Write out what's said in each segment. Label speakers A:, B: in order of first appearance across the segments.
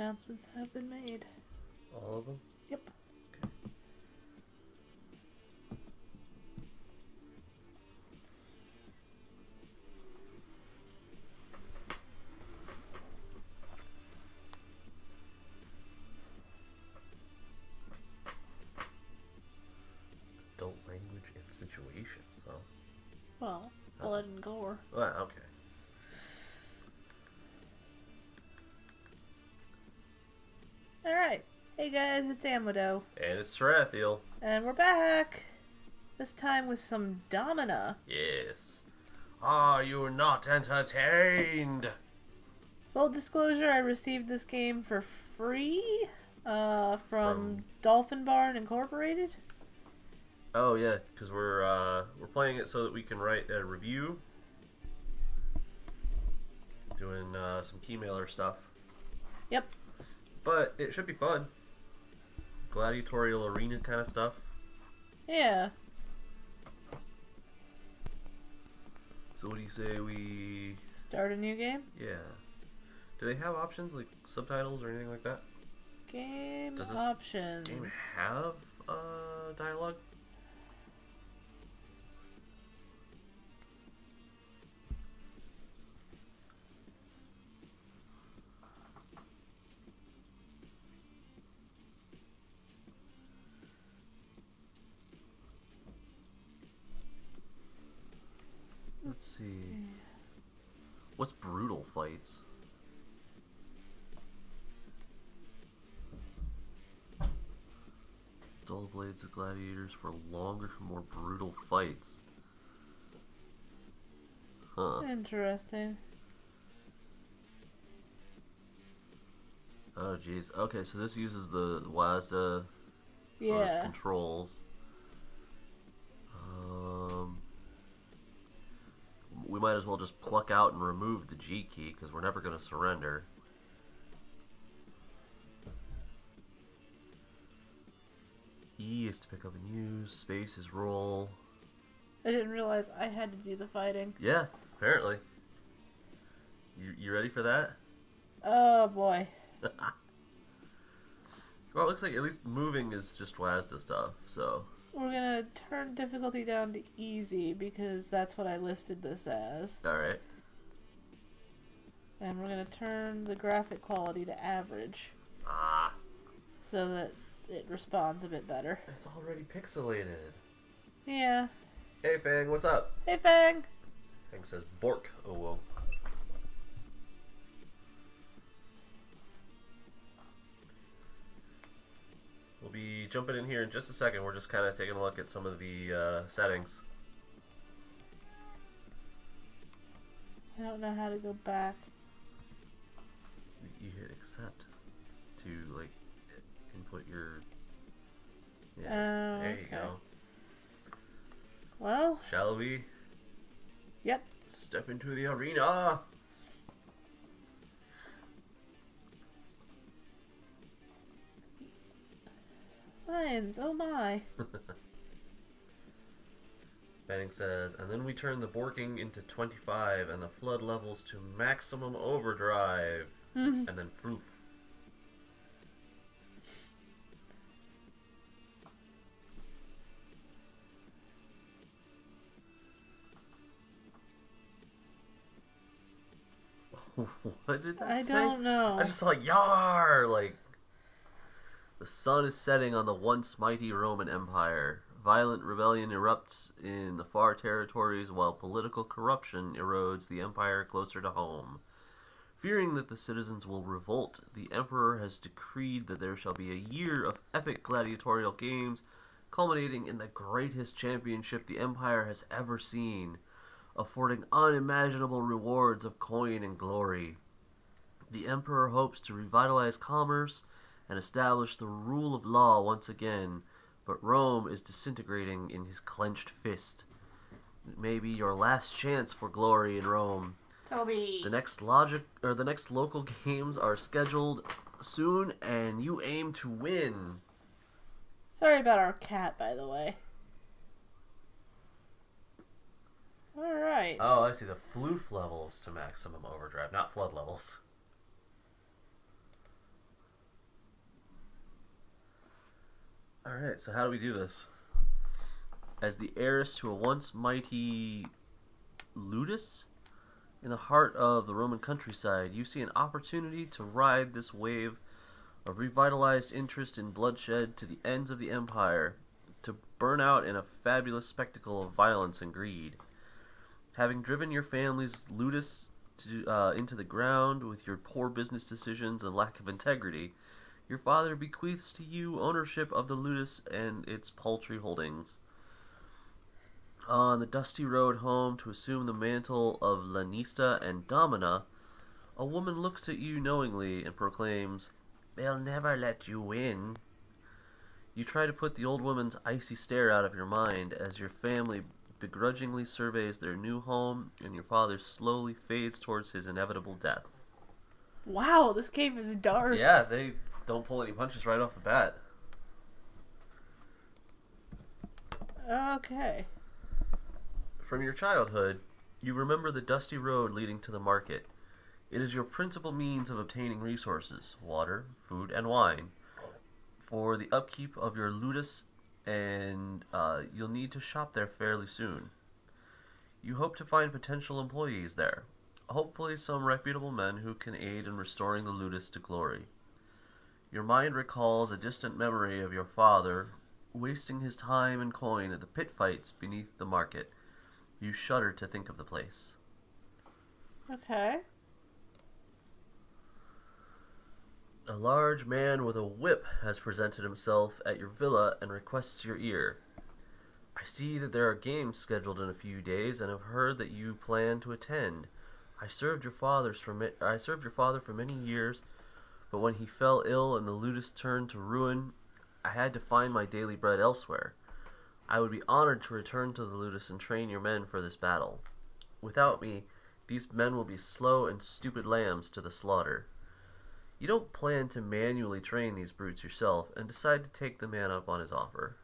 A: announcements have been made.
B: All of them?
A: Yep. Hey guys, it's Amledo.
B: And it's Sarathiel.
A: And we're back! This time with some Domina.
B: Yes. Are you are not entertained?
A: Full disclosure, I received this game for free uh, from,
B: From-
A: Dolphin Barn Incorporated.
B: Oh yeah, because we're uh, we're playing it so that we can write a review, doing uh, some Keymailer stuff.
A: Yep.
B: But it should be fun. Gladiatorial arena kind of stuff.
A: Yeah.
B: So what do you say we?
A: Start a new game.
B: Yeah. Do they have options like subtitles or anything like that?
A: Game
B: Does this
A: options.
B: Game have uh, dialogue? See. What's brutal fights? Dull blades of gladiators for longer, more brutal fights. Huh.
A: Interesting.
B: Oh, jeez. Okay, so this uses the WASDA
A: Yeah.
B: controls. We might as well just pluck out and remove the G key because we're never going to surrender. E is to pick up and use. Space is roll.
A: I didn't realize I had to do the fighting.
B: Yeah, apparently. You, you ready for that?
A: Oh boy.
B: Well, it looks like at least moving is just WASDA stuff, so.
A: We're gonna turn difficulty down to easy because that's what I listed this as.
B: Alright.
A: And we're gonna turn the graphic quality to average
B: Ah,
A: so that it responds a bit better.
B: it's already pixelated.
A: Yeah.
B: Hey, Fang, what's up?
A: Hey Fang!
B: Fang says Bork. Oh, We'll be jumping in here in just a second. We're just kind of taking a look at some of the uh, settings.
A: I don't know how to go back.
B: You hit accept to like input your.
A: Oh,
B: there you
A: okay.
B: go.
A: Well,
B: Shall we
A: yep.
B: step into the arena?
A: Lions, oh my.
B: Benning says, and then we turn the borking into 25 and the flood levels to maximum overdrive. and then proof. what did that
A: I
B: say?
A: don't know.
B: I just saw Yar! Like, the sun is setting on the once mighty Roman Empire. Violent rebellion erupts in the far territories while political corruption erodes the empire closer to home. Fearing that the citizens will revolt, the emperor has decreed that there shall be a year of epic gladiatorial games, culminating in the greatest championship the empire has ever seen, affording unimaginable rewards of coin and glory. The emperor hopes to revitalize commerce and establish the rule of law once again, but Rome is disintegrating in his clenched fist. It may be your last chance for glory in Rome.
A: Toby.
B: The next logic or the next local games are scheduled soon and you aim to win.
A: Sorry about our cat, by the way. Alright.
B: Oh, I see the floof levels to maximum overdrive, not flood levels. Alright, so how do we do this? As the heiress to a once mighty ludus in the heart of the Roman countryside, you see an opportunity to ride this wave of revitalized interest in bloodshed to the ends of the empire, to burn out in a fabulous spectacle of violence and greed. Having driven your family's ludus to, uh, into the ground with your poor business decisions and lack of integrity, your father bequeaths to you ownership of the ludus and its paltry holdings. On the dusty road home to assume the mantle of Lanista and Domina, a woman looks at you knowingly and proclaims, They'll never let you win. You try to put the old woman's icy stare out of your mind as your family begrudgingly surveys their new home and your father slowly fades towards his inevitable death.
A: Wow, this game is dark.
B: Yeah, they don't pull any punches right off the bat.
A: Okay.
B: From your childhood, you remember the dusty road leading to the market. It is your principal means of obtaining resources water, food, and wine for the upkeep of your ludus, and uh, you'll need to shop there fairly soon. You hope to find potential employees there, hopefully, some reputable men who can aid in restoring the ludus to glory. Your mind recalls a distant memory of your father wasting his time and coin at the pit fights beneath the market. You shudder to think of the place.
A: Okay.
B: A large man with a whip has presented himself at your villa and requests your ear. I see that there are games scheduled in a few days and have heard that you plan to attend. I served your father's for I served your father for many years, but when he fell ill and the ludus turned to ruin, I had to find my daily bread elsewhere. I would be honored to return to the ludus and train your men for this battle. Without me, these men will be slow and stupid lambs to the slaughter. You don't plan to manually train these brutes yourself and decide to take the man up on his offer.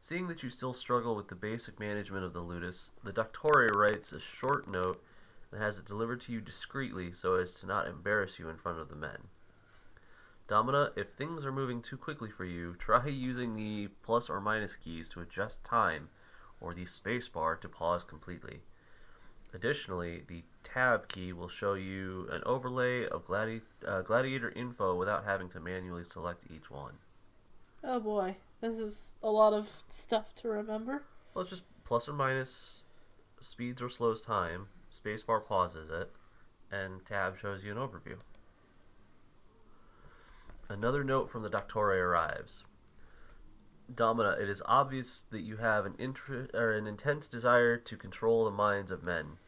B: Seeing that you still struggle with the basic management of the ludus, the Doctore writes a short note and has it delivered to you discreetly so as to not embarrass you in front of the men. Domina, if things are moving too quickly for you, try using the plus or minus keys to adjust time or the spacebar to pause completely. Additionally, the tab key will show you an overlay of gladi- uh, gladiator info without having to manually select each one.
A: Oh boy, this is a lot of stuff to remember.
B: Well, it's just plus or minus speeds or slows time, spacebar pauses it, and tab shows you an overview. Another note from the Doctore arrives. Domina, it is obvious that you have an or an intense desire to control the minds of men.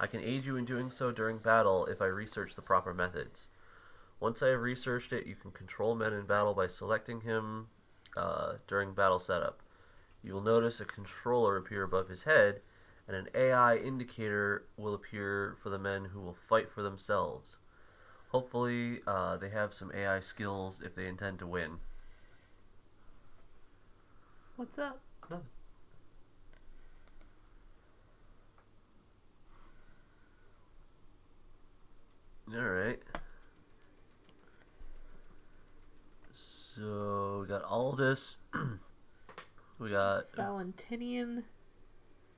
B: I can aid you in doing so during battle if I research the proper methods. Once I have researched it, you can control men in battle by selecting him uh, during battle setup. You will notice a controller appear above his head, and an AI indicator will appear for the men who will fight for themselves. Hopefully, uh, they have some AI skills if they intend to win.
A: What's up?
B: Nothing. Alright. So, we got all this. we got,
A: Valentinian?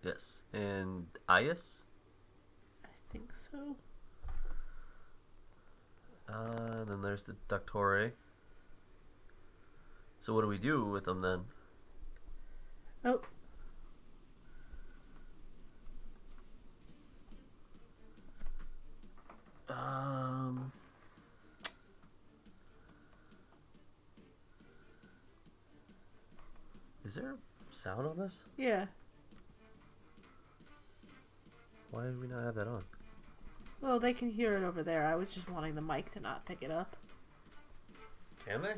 B: Yes, and Ias.
A: I think so.
B: Uh, then there's the Doctore. So, what do we do with them then?
A: Oh,
B: Um. Is there sound on this?
A: yeah.
B: Why did we not have that on?
A: Well, they can hear it over there. I was just wanting the mic to not pick it up.
B: Can they?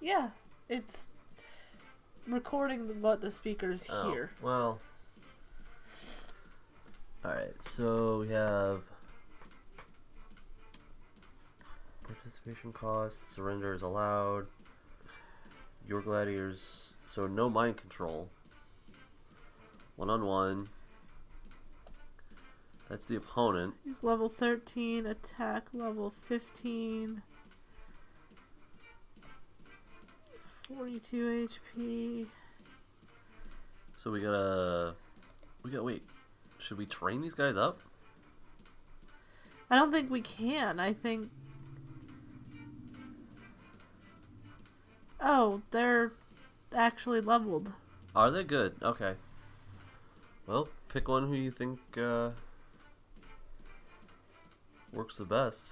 A: Yeah, it's recording the- what the speakers
B: Oh,
A: hear.
B: well. Alright, so we have participation costs, surrender is allowed, your gladiators, so no mind control. One on one. That's the opponent.
A: He's level 13, attack level 15. Forty-two HP.
B: So we gotta. We gotta wait. Should we train these guys up?
A: I don't think we can. I think. Oh, they're actually leveled.
B: Are they good? Okay. Well, pick one who you think uh, works the best.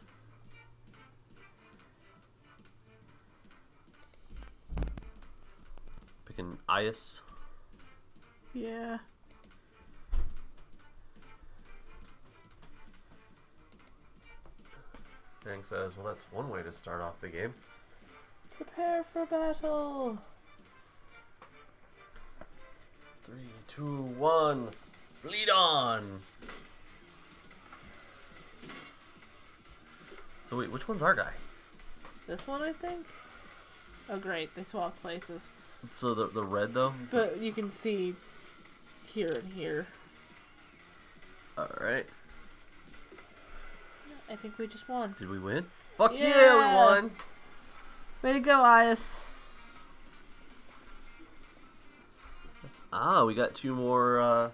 B: Picking Ias.
A: Yeah.
B: Fang says, well, that's one way to start off the game.
A: Prepare for battle.
B: Three, two, one. Bleed on! So wait, which one's our guy?
A: This one, I think. Oh, great! They swapped places,
B: So the the red though?
A: but you can see here and here.
B: Alright.
A: I think we just won.
B: Did we win? Fuck yeah,
A: Yeah.
B: we won!
A: Way to go, Ias.
B: Ah, we got two more uh,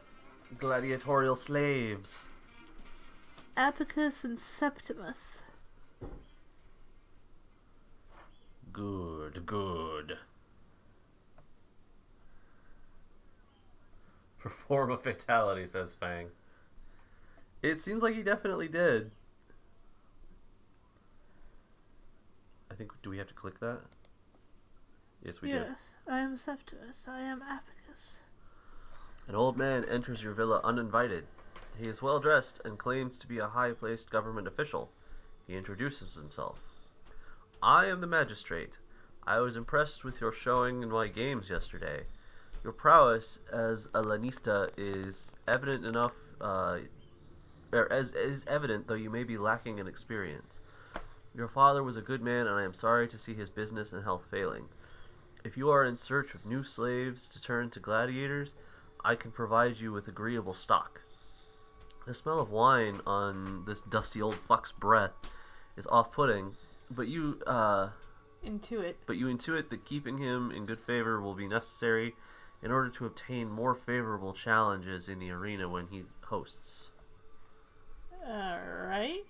B: gladiatorial slaves.
A: Apicus and Septimus.
B: Good, good. Perform a fatality, says Fang. It seems like he definitely did. I think, do we have to click that? Yes, we do.
A: yes, I am Septimus. I am Apicus.
B: An old man enters your villa uninvited. He is well dressed and claims to be a high placed government official. He introduces himself. I am the magistrate. I was impressed with your showing in my games yesterday. Your prowess as a lanista is evident enough, uh, er, as is evident though you may be lacking in experience. Your father was a good man, and I am sorry to see his business and health failing. If you are in search of new slaves to turn to gladiators, I can provide you with agreeable stock. The smell of wine on this dusty old fuck's breath is off-putting, but you uh,
A: Intuit.
B: but you intuit that keeping him in good favor will be necessary in order to obtain more favorable challenges in the arena when he hosts.
A: Alright.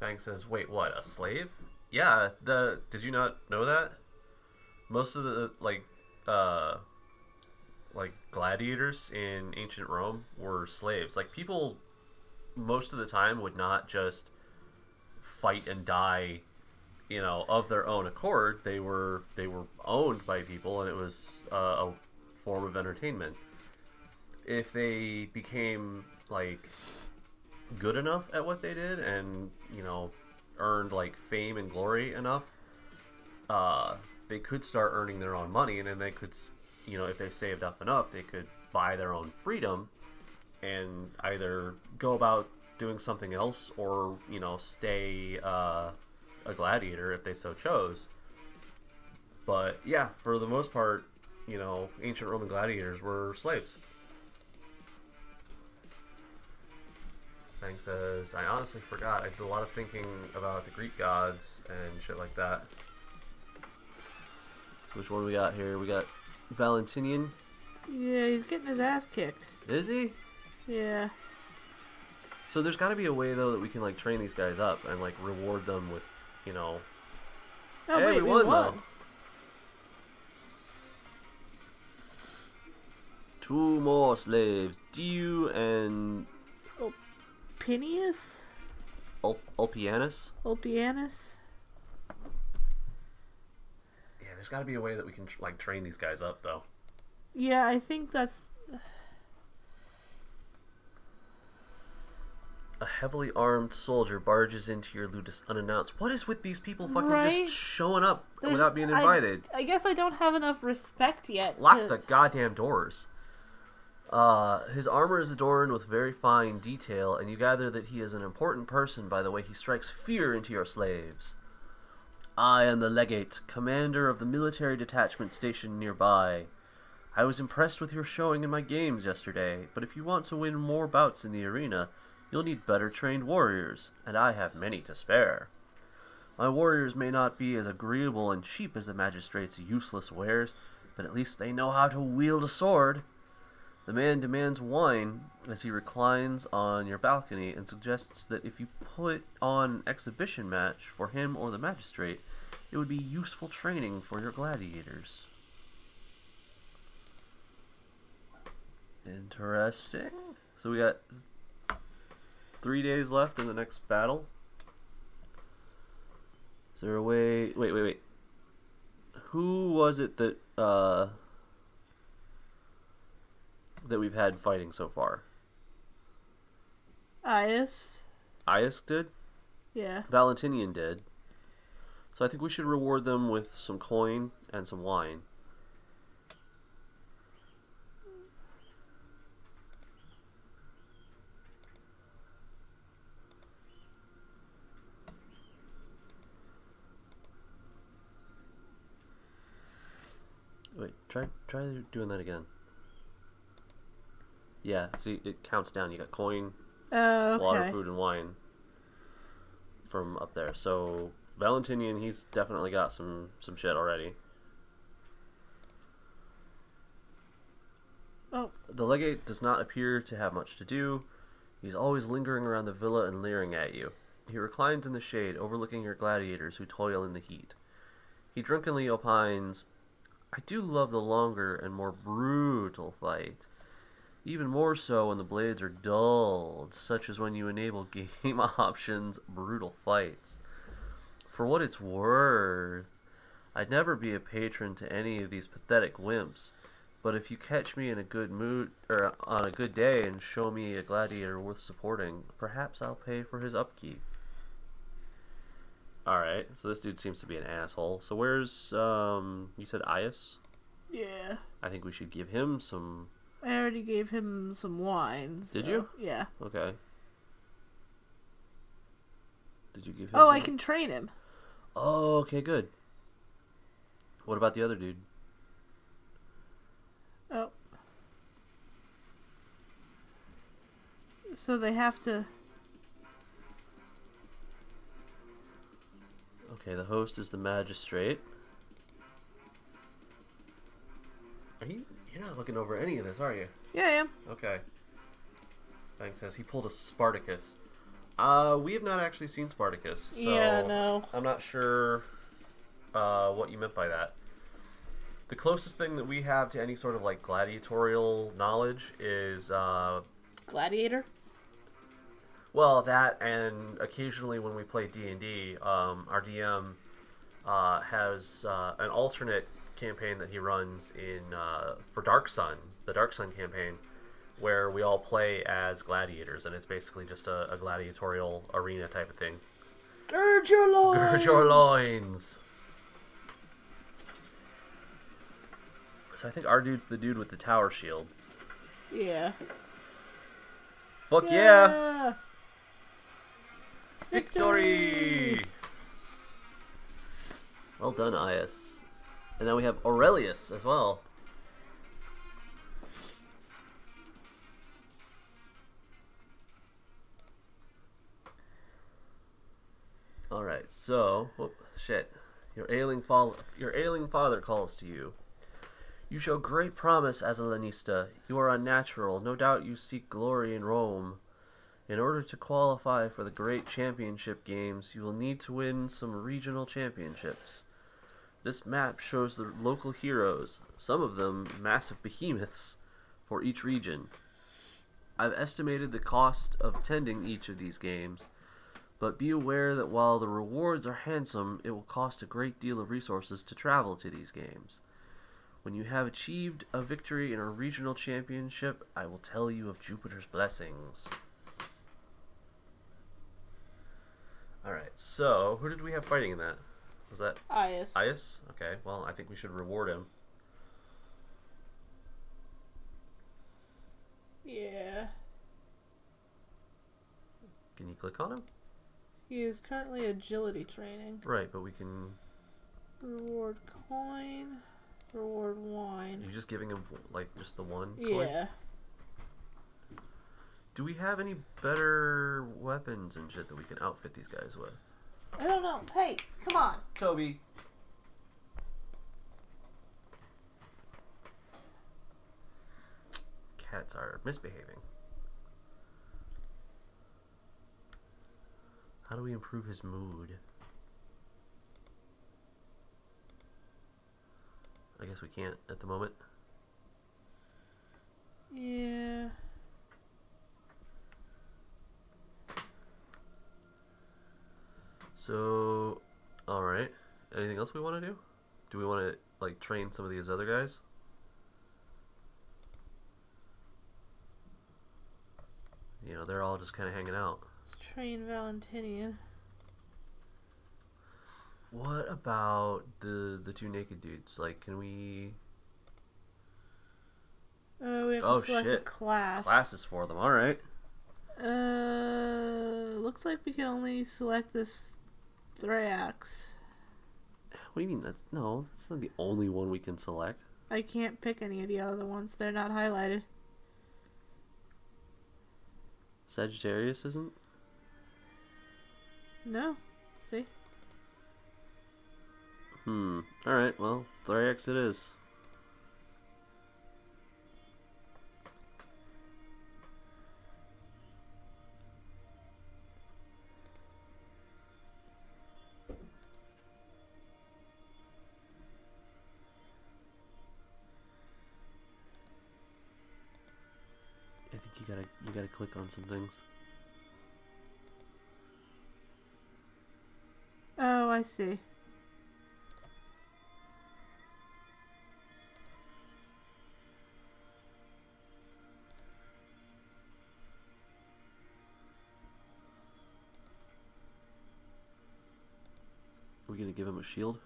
B: Fang says, "Wait, what? A slave? Yeah. The did you not know that? Most of the like, uh, like gladiators in ancient Rome were slaves. Like people, most of the time would not just fight and die, you know, of their own accord. They were they were owned by people, and it was uh, a form of entertainment. If they became like good enough at what they did and you know earned like fame and glory enough uh they could start earning their own money and then they could you know if they saved up enough they could buy their own freedom and either go about doing something else or you know stay uh, a gladiator if they so chose but yeah for the most part you know ancient roman gladiators were slaves Fang says, I honestly forgot. I did a lot of thinking about the Greek gods and shit like that. So which one we got here? We got Valentinian.
A: Yeah, he's getting his ass kicked.
B: Is he?
A: Yeah.
B: So there's got to be a way though that we can like train these guys up and like reward them with, you know.
A: Oh,
B: Hey,
A: wait,
B: we
A: we
B: won,
A: won.
B: Two more slaves, Diu and
A: Phineas?
B: Ul- Ulpianus.
A: Ulpianus?
B: Yeah, there's got to be a way that we can like train these guys up though.
A: Yeah, I think that's.
B: A heavily armed soldier barges into your ludus unannounced. What is with these people fucking
A: Right?
B: just showing up
A: There's-
B: without being
A: I-
B: invited?
A: I, guess I don't have enough respect yet.
B: Lock
A: to-
B: the goddamn doors. Uh, his armor is adorned with very fine detail, and you gather that he is an important person by the way he strikes fear into your slaves. I am the legate, commander of the military detachment stationed nearby. I was impressed with your showing in my games yesterday, but if you want to win more bouts in the arena, you'll need better trained warriors, and I have many to spare. My warriors may not be as agreeable and cheap as the magistrate's useless wares, but at least they know how to wield a sword. The man demands wine as he reclines on your balcony and suggests that if you put on an exhibition match for him or the magistrate, it would be useful training for your gladiators. Interesting. So we got three days left in the next battle. Is there a way? Wait, wait, wait. Who was it that uh, that we've had fighting so far?
A: Ias.
B: Ias did.
A: Yeah.
B: Valentinian did. So I think we should reward them with some coin and some wine. Wait, try try doing that again. Yeah, see, it counts down. You got coin,
A: Oh,
B: water, food, and wine from up there. So Valentinian, he's definitely got some some shit already.
A: Oh,
B: The legate does not appear to have much to do. He's always lingering around the villa and leering at you. He reclines in the shade, overlooking your gladiators who toil in the heat. He drunkenly opines, I do love the longer and more brutal fight. Even more so when the blades are dulled, such as when you enable game options brutal fights. For what it's worth, I'd never be a patron to any of these pathetic wimps, but if you catch me in a good mood or on a good day and show me a gladiator worth supporting, perhaps I'll pay for his upkeep. All right, so this dude seems to be an asshole. So where's um? You said Ias.
A: yeah.
B: I think we should give him some.
A: I already gave him some wine.
B: Did you?
A: Yeah.
B: Okay. Did you give him?
A: Oh, I can train him.
B: Oh, okay, good. What about the other dude?
A: Oh. So they have to.
B: Okay, the host is the magistrate. Are you? You're not looking over any of this, are you?
A: Yeah, I am.
B: Okay. Bank says he pulled a Spartacus. Uh, we have not actually seen Spartacus, so
A: Yeah, no.
B: I'm not sure uh, what you meant by that. The closest thing that we have to any sort of like gladiatorial knowledge is uh,
A: Gladiator?
B: Well that, and occasionally when we play D and D, um, our DM uh, has uh, an alternate campaign that he runs in uh, for Dark Sun, the Dark Sun campaign, where we all play as gladiators, and it's basically just a, a gladiatorial arena type of thing.
A: Gird your loins!
B: Gird your loins. So I think our dude's the dude with the tower shield.
A: Yeah.
B: Fuck yeah! Victory! Well done, Ias. And now we have Aurelius as well. Alright, so whoop, shit. Your ailing your ailing father calls to you. You show great promise as a Lanista. You are unnatural. No doubt you seek glory in Rome. In order to qualify for the great championship games, you will need to win some regional championships. This map shows the local heroes, some of them massive behemoths, for each region. I've estimated the cost of attending each of these games, but be aware that while the rewards are handsome, it will cost a great deal of resources to travel to these games. When you have achieved a victory in a regional championship, I will tell you of Jupiter's blessings. Alright, so who did we have fighting in that? Was that
A: Ias.
B: Ias? Okay, well, I think we should reward him.
A: Yeah.
B: Can you click on him?
A: He is currently agility training.
B: Right, but we can.
A: Reward coin. Reward wine.
B: You're just giving him, like, just the one coin?
A: Yeah.
B: Do we have any better weapons and shit that we can outfit these guys with?
A: I don't know. Hey, Come on.
B: Toby. Cats are misbehaving. How do we improve his mood? I guess we can't at the moment.
A: Yeah.
B: So, all right. Anything else we want to do? Do we want to like train some of these other guys? You know, they're all just kind of hanging out.
A: Let's train Valentinian.
B: What about the the two naked dudes? Like, can we
A: Oh, we have
B: Oh,
A: to select a class.
B: classes for them? All right.
A: Uh, looks like we can only select this Thrax.
B: What do you mean? That's no. That's not the only one we can select.
A: I can't pick any of the other ones. They're not highlighted.
B: Sagittarius isn't.
A: No. See?
B: Hmm. All right. Well, Thrax it is. Click on some things.
A: Oh, I see.
B: Are we gonna give him a shield?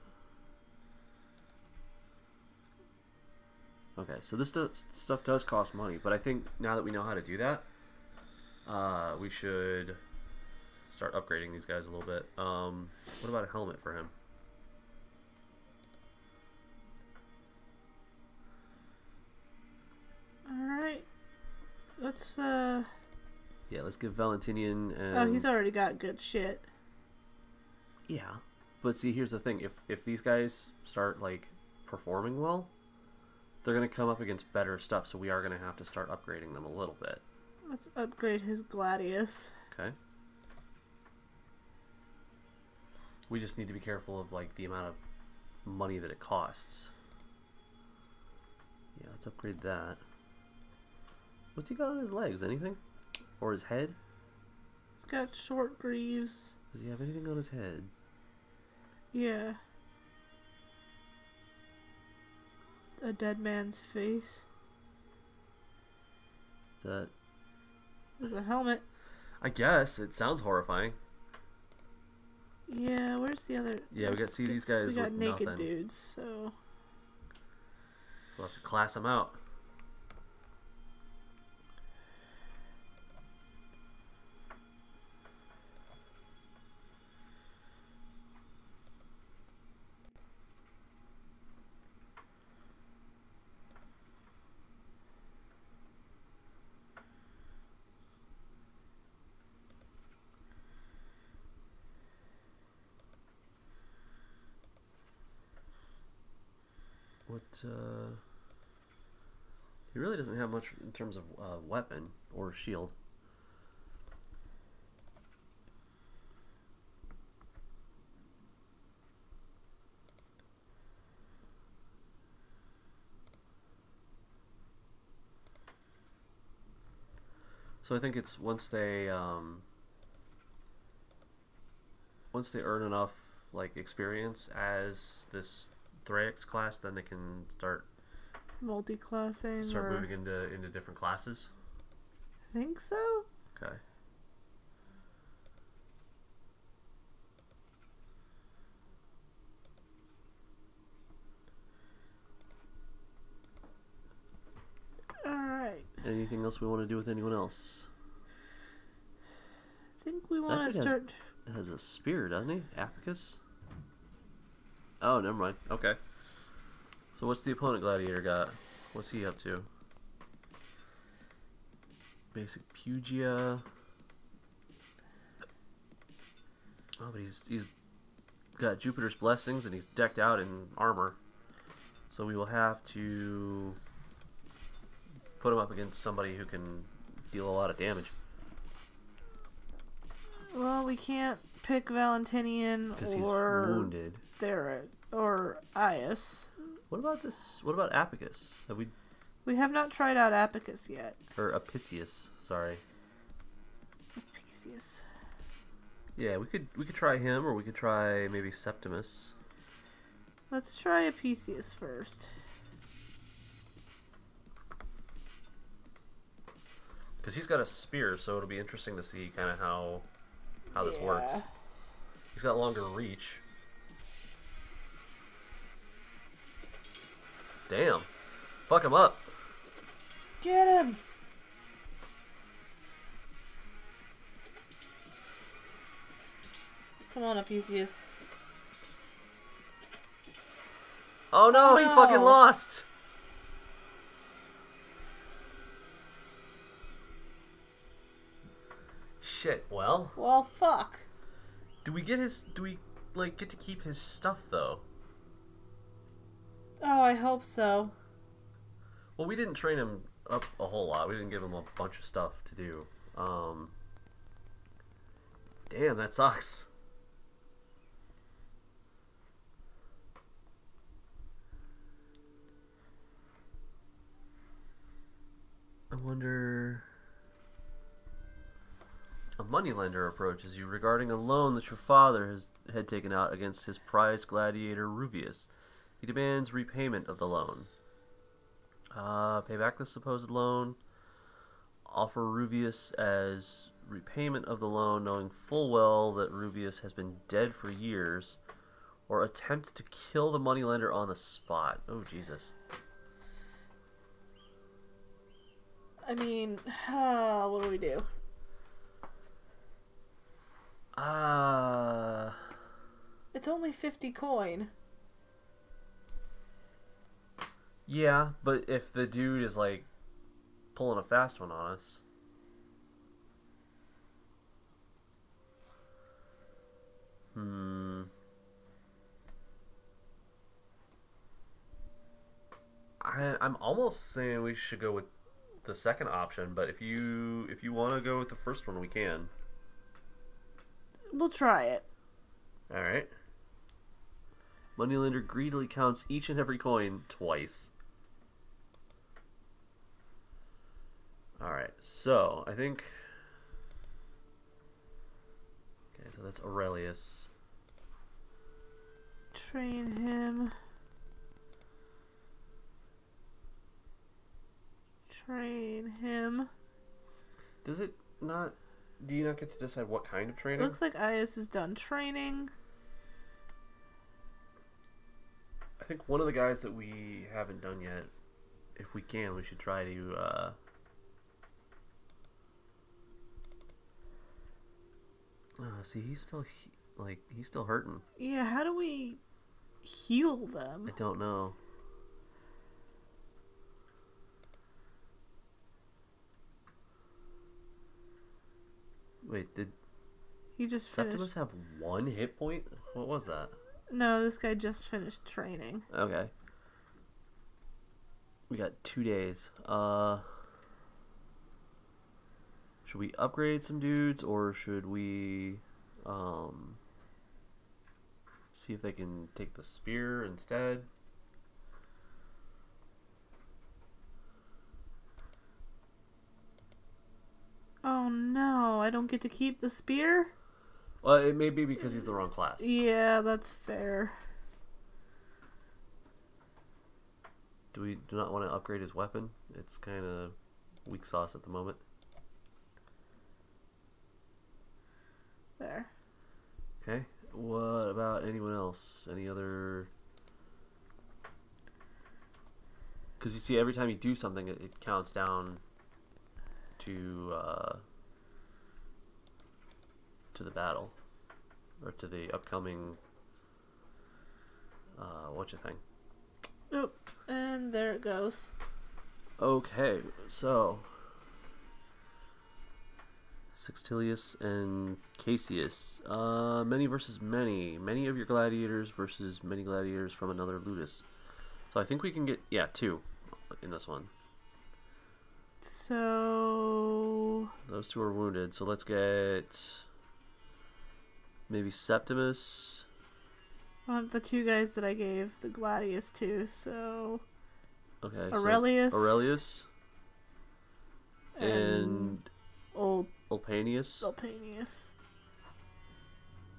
B: Okay, so this does, stuff does cost money, but I think now that we know how to do that, uh, we should start upgrading these guys a little bit. Um, what about a helmet for him?
A: Alright. Let's, uh.
B: Yeah, let's give Valentinian and
A: Oh, he's already got good shit.
B: yeah. But see, here's the thing: if if these guys start like performing well, they're gonna come up against better stuff. So we are gonna have to start upgrading them a little bit.
A: Let's upgrade his Gladius.
B: Okay. We just need to be careful of like the amount of money that it costs. Yeah, let's upgrade that. What's he got on his legs? Anything? Or his head?
A: He's got short greaves.
B: Does he have anything on his head?
A: Yeah. A dead man's face.
B: That
A: There's a helmet.
B: I guess it sounds horrifying.
A: Yeah, where's the other?
B: Yeah, we got- see these guys
A: We got naked
B: nothing.
A: dudes, so
B: We'll have to class them out. Uh... He really doesn't have much in terms of uh, weapon or shield. So I think it's once they um, once they earn enough like experience as this Thrax class, then they can start
A: multi-classing.
B: start
A: or...
B: moving into into different classes.
A: I think so.
B: Okay.
A: All right.
B: Anything else we want to do with anyone else?
A: I think we want to
B: has-
A: start.
B: That has a spear, doesn't he? Apicus? Oh, never mind. Okay. So what's the opponent gladiator got? What's he up to? Basic Pugia. Oh, but he's he's got Jupiter's blessings, and he's decked out in armor. So we will have to put him up against somebody who can deal a lot of damage.
A: Well, we can't pick Valentinian
B: Because he's
A: or
B: wounded.
A: Theric or Ias.
B: What about this? What about Apicus? Have we
A: We have not tried out Apicus yet.
B: or Apicius? Sorry.
A: Apicius.
B: Yeah, we could we could try him, or we could try maybe Septimus.
A: Let's try Apicius first.
B: Because he's got a spear, so it'll be interesting to see kind of how how this works.
A: Yeah.
B: He's got longer reach. Damn. Fuck him up.
A: Get him! Come on, Apicius.
B: Oh no,
A: Oh,
B: he fucking lost. Shit. Well,
A: Well, fuck.
B: do we get his? Do we like get to keep his stuff though?
A: Oh, I hope so.
B: Well, we didn't train him up a whole lot. We didn't give him a bunch of stuff to do. Um. Damn, that sucks. I wonder. A moneylender approaches you regarding a loan that your father has had taken out against his prized gladiator Ruvius. He demands repayment of the loan. Uh, pay back the supposed loan. Offer Ruvius as repayment of the loan, knowing full well that Ruvius has been dead for years. Or attempt to kill the moneylender on the spot. Oh, Jesus.
A: I mean, uh, what do we do?
B: Uh,
A: It's only 50 coin.
B: Yeah, but if the dude is like pulling a fast one on us. Hmm. I, I'm almost saying we should go with the second option, but if you if you want to go with the first one, we can.
A: We'll try it.
B: All right. Moneylender greedily counts each and every coin twice. All right, so I think. Okay, so that's Aurelius.
A: Train him. Train him.
B: Does it not? Do you not get to decide what kind of training?
A: Looks like Ias is done training.
B: Think one of the guys that we haven't done yet, if we can, we should try to. Uh, uh, see, he's still he- like he's still hurting.
A: Yeah, how do we heal them?
B: I don't know. Wait, did
A: He just
B: Septimus
A: finished.
B: have one hit point? What was that?
A: No, this guy just finished training.
B: Okay. We got two days. Uh, should we upgrade some dudes or should we um see if they can take the spear instead?
A: Oh no, I don't get to keep the spear?
B: Well, it may be because he's the wrong class.
A: Yeah, that's fair.
B: Do we do not want to upgrade his weapon? It's kind of weak sauce at the moment.
A: There.
B: Okay. What about anyone else? Any other? Because you see, every time you do something, it, it counts down to uh, to the battle or to the upcoming. Uh, what you think?
A: Nope. And there it goes.
B: Okay, so Sextilius and Cassius. Uh, many versus many. Many of your gladiators versus many gladiators from another ludus. So I think we can get yeah two in this one.
A: So
B: Those two are wounded. So let's get maybe Septimus.
A: well, the two guys that I gave the Gladius to. So
B: Okay. so
A: Aurelius
B: Aurelius
A: and,
B: and
A: old
B: Ulpanius.
A: Alpanius.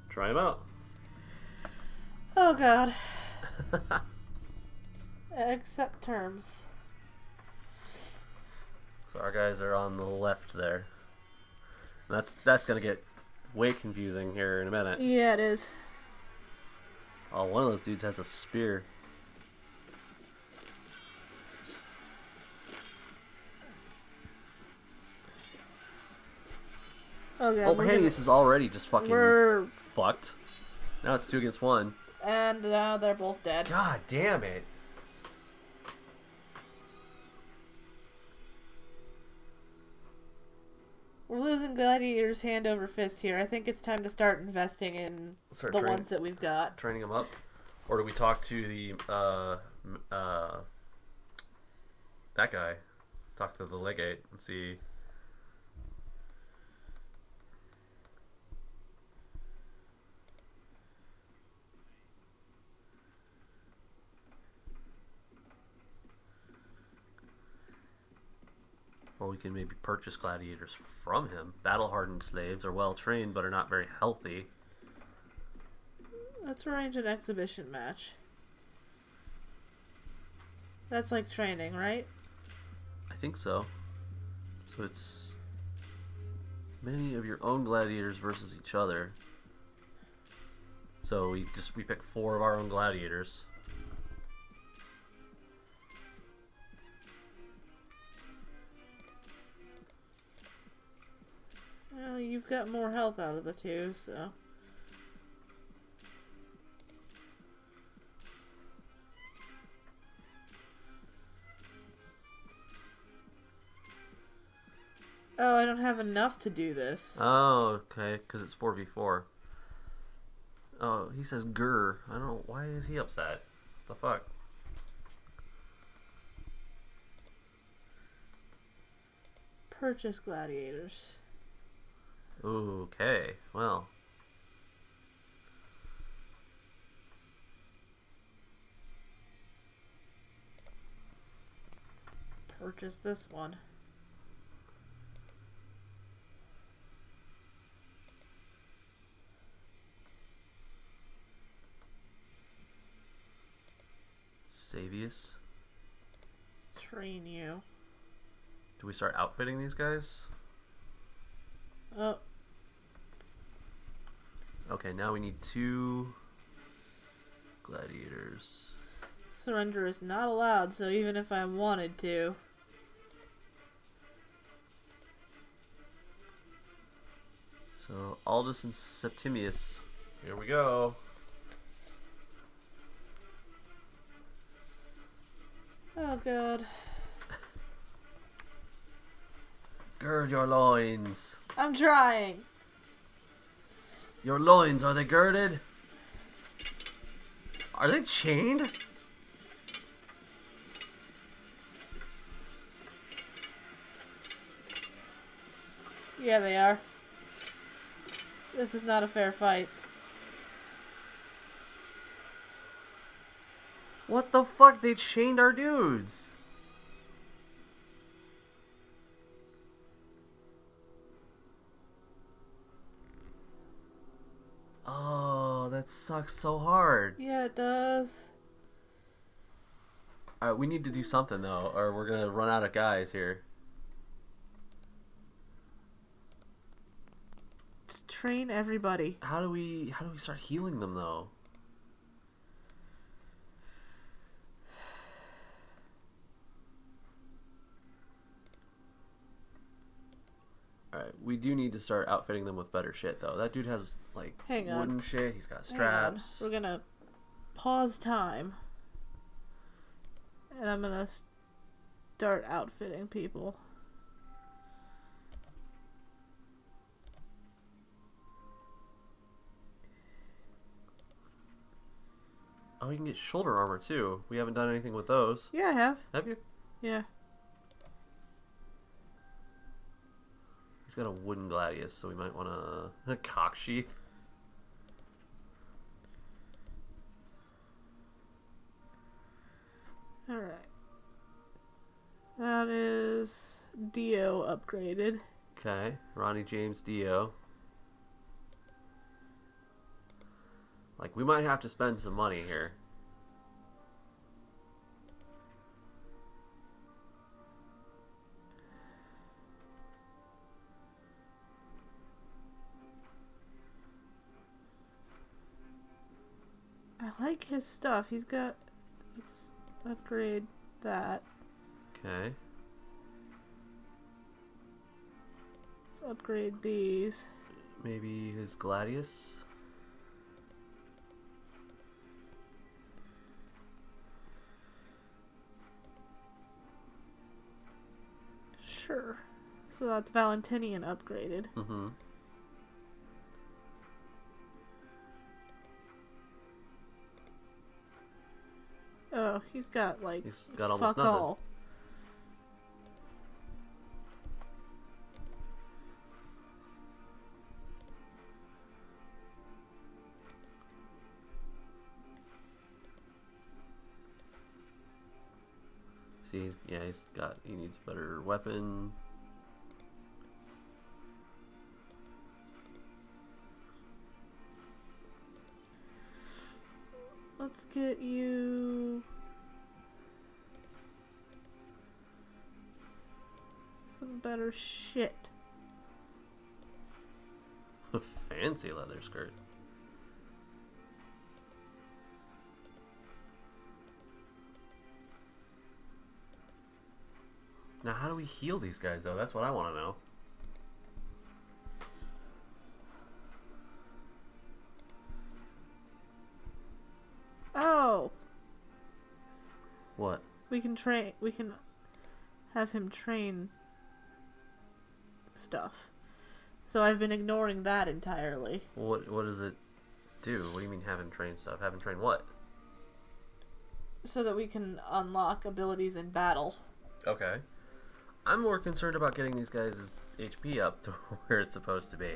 B: Try him out.
A: Oh God. Accept terms.
B: So our guys are on the left there. That's that's gonna get way confusing here in a minute.
A: Yeah, it is.
B: Oh, one of those dudes has a spear.
A: Oh God.
B: Oh, Hades is already just fucking
A: We're
B: fucked. Now it's two against one.
A: and now they're both dead.
B: God damn it.
A: Gladiators hand over fist here. I think it's time to start investing in
B: Start
A: the
B: training,
A: ones that we've got.
B: training them up, or do we talk to the uh uh that guy? Talk to the legate and see. Or we can maybe purchase gladiators from him. Battle hardened slaves are well trained but are not very healthy.
A: Let's arrange an exhibition match. That's like training, right?
B: I think so. So it's many of your own gladiators versus each other. So we just we pick four of our own gladiators.
A: Well, you've got more health out of the two, so. Oh, I don't have enough to do this.
B: Oh, okay, because it's four v four. Oh, he says grr. I don't know why is he upset. the fuck?
A: Purchase gladiators.
B: Okay, well.
A: Purchase this one.
B: Savius.
A: Train you.
B: Do we start outfitting these guys?
A: Oh,
B: Okay, now we need two gladiators.
A: surrender is not allowed, so even if I wanted to.
B: So Aldous and Septimius. Here we go.
A: Oh god.
B: Gird your loins.
A: I'm trying.
B: Your loins, are they girded? Are they chained?
A: Yeah, they are. This is not a fair fight.
B: What the fuck? They chained our dudes. That sucks so hard.
A: Yeah, it does.
B: Alright, we need to do something though, or we're gonna run out of guys here.
A: Just train everybody.
B: How do we how do we start healing them though? right. We do need to start outfitting them with better shit, though. That dude has like
A: Hang on.
B: wooden shit. He's got straps.
A: We're gonna pause time, and I'm gonna start outfitting people.
B: Oh, you can get shoulder armor too. We haven't done anything with those.
A: Yeah, I have.
B: Have you?
A: Yeah.
B: He's got a wooden gladius, so we might want to a cock sheath.
A: All right. That is Dio upgraded.
B: Okay, Ronnie James Dio. Like we might have to spend some money here.
A: I like his stuff. He's got. Let's upgrade that.
B: Okay.
A: Let's upgrade these.
B: Maybe his gladius.
A: Sure. So that's Valentinian upgraded.
B: Mm-hmm.
A: He's got like
B: He's got almost
A: fuck
B: nothing.
A: all.
B: See, he's- yeah, he's got. He needs a better weapon.
A: Let's get you some better shit.
B: A fancy leather skirt. Now, how do we heal these guys, though? That's what I want to know.
A: Oh,
B: What?
A: we can train. We can have him train stuff. So I've been ignoring that entirely.
B: What? What does it do? What do you mean having trained stuff? Having trained what?
A: So that we can unlock abilities in battle.
B: Okay. I'm more concerned about getting these guys' HP up to where it's supposed to be.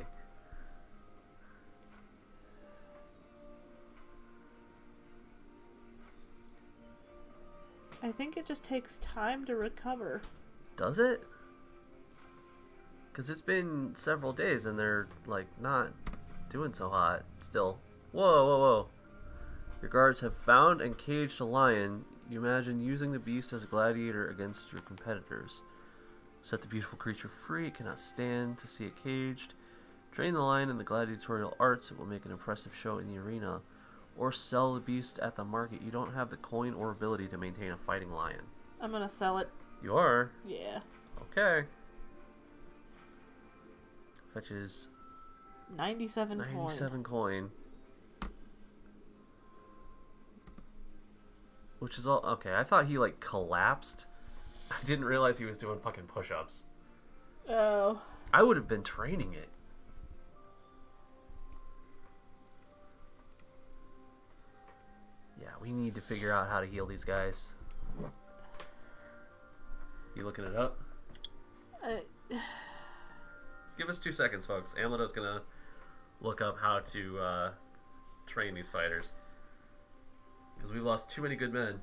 A: I think it just takes time to recover.
B: Does it? Because it's been several days and they're, like, not doing so hot still. Whoa, whoa, whoa. Your guards have found and caged a lion. You imagine using the beast as a gladiator against your competitors. Set the beautiful creature free. It cannot stand to see it caged. Train the lion in the gladiatorial arts. It will make an impressive show in the arena. Or sell the beast at the market. You don't have the coin or ability to maintain a fighting lion.
A: I'm gonna sell it.
B: You are?
A: Yeah.
B: Okay. Fetches
A: 97 coin.
B: 97 coin. Which is all okay. I thought he like collapsed. I didn't realize he was doing fucking push-ups.
A: Oh.
B: I would have been training it. Yeah, we need to figure out how to heal these guys. You looking it up?
A: Uh, I,
B: Give us two seconds, folks. Amledo's gonna look up how to uh, train these fighters. Because we've lost too many good men.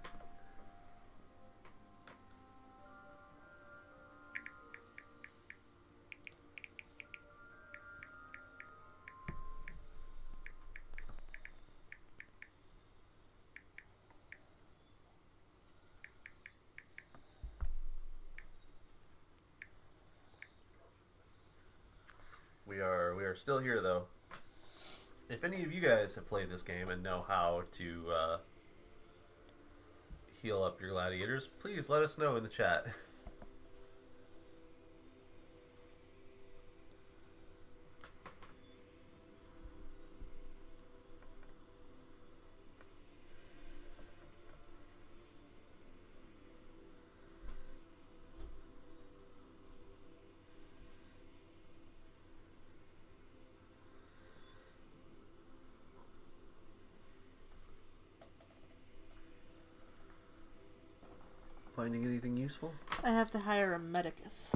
B: Still here though. If any of you guys have played this game and know how to uh, heal up your gladiators, please let us know in the chat. useful?
A: I have to hire a medicus.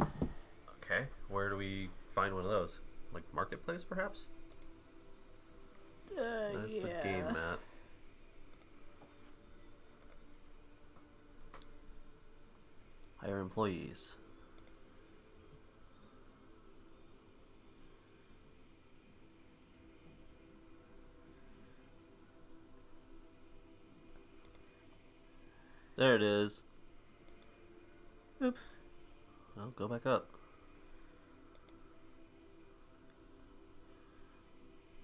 B: Okay. Where do we find one of those? Like marketplace, perhaps?
A: Uh,
B: That's
A: yeah.
B: the game map. Hire employees. There it is.
A: Oops.
B: Well, go back up.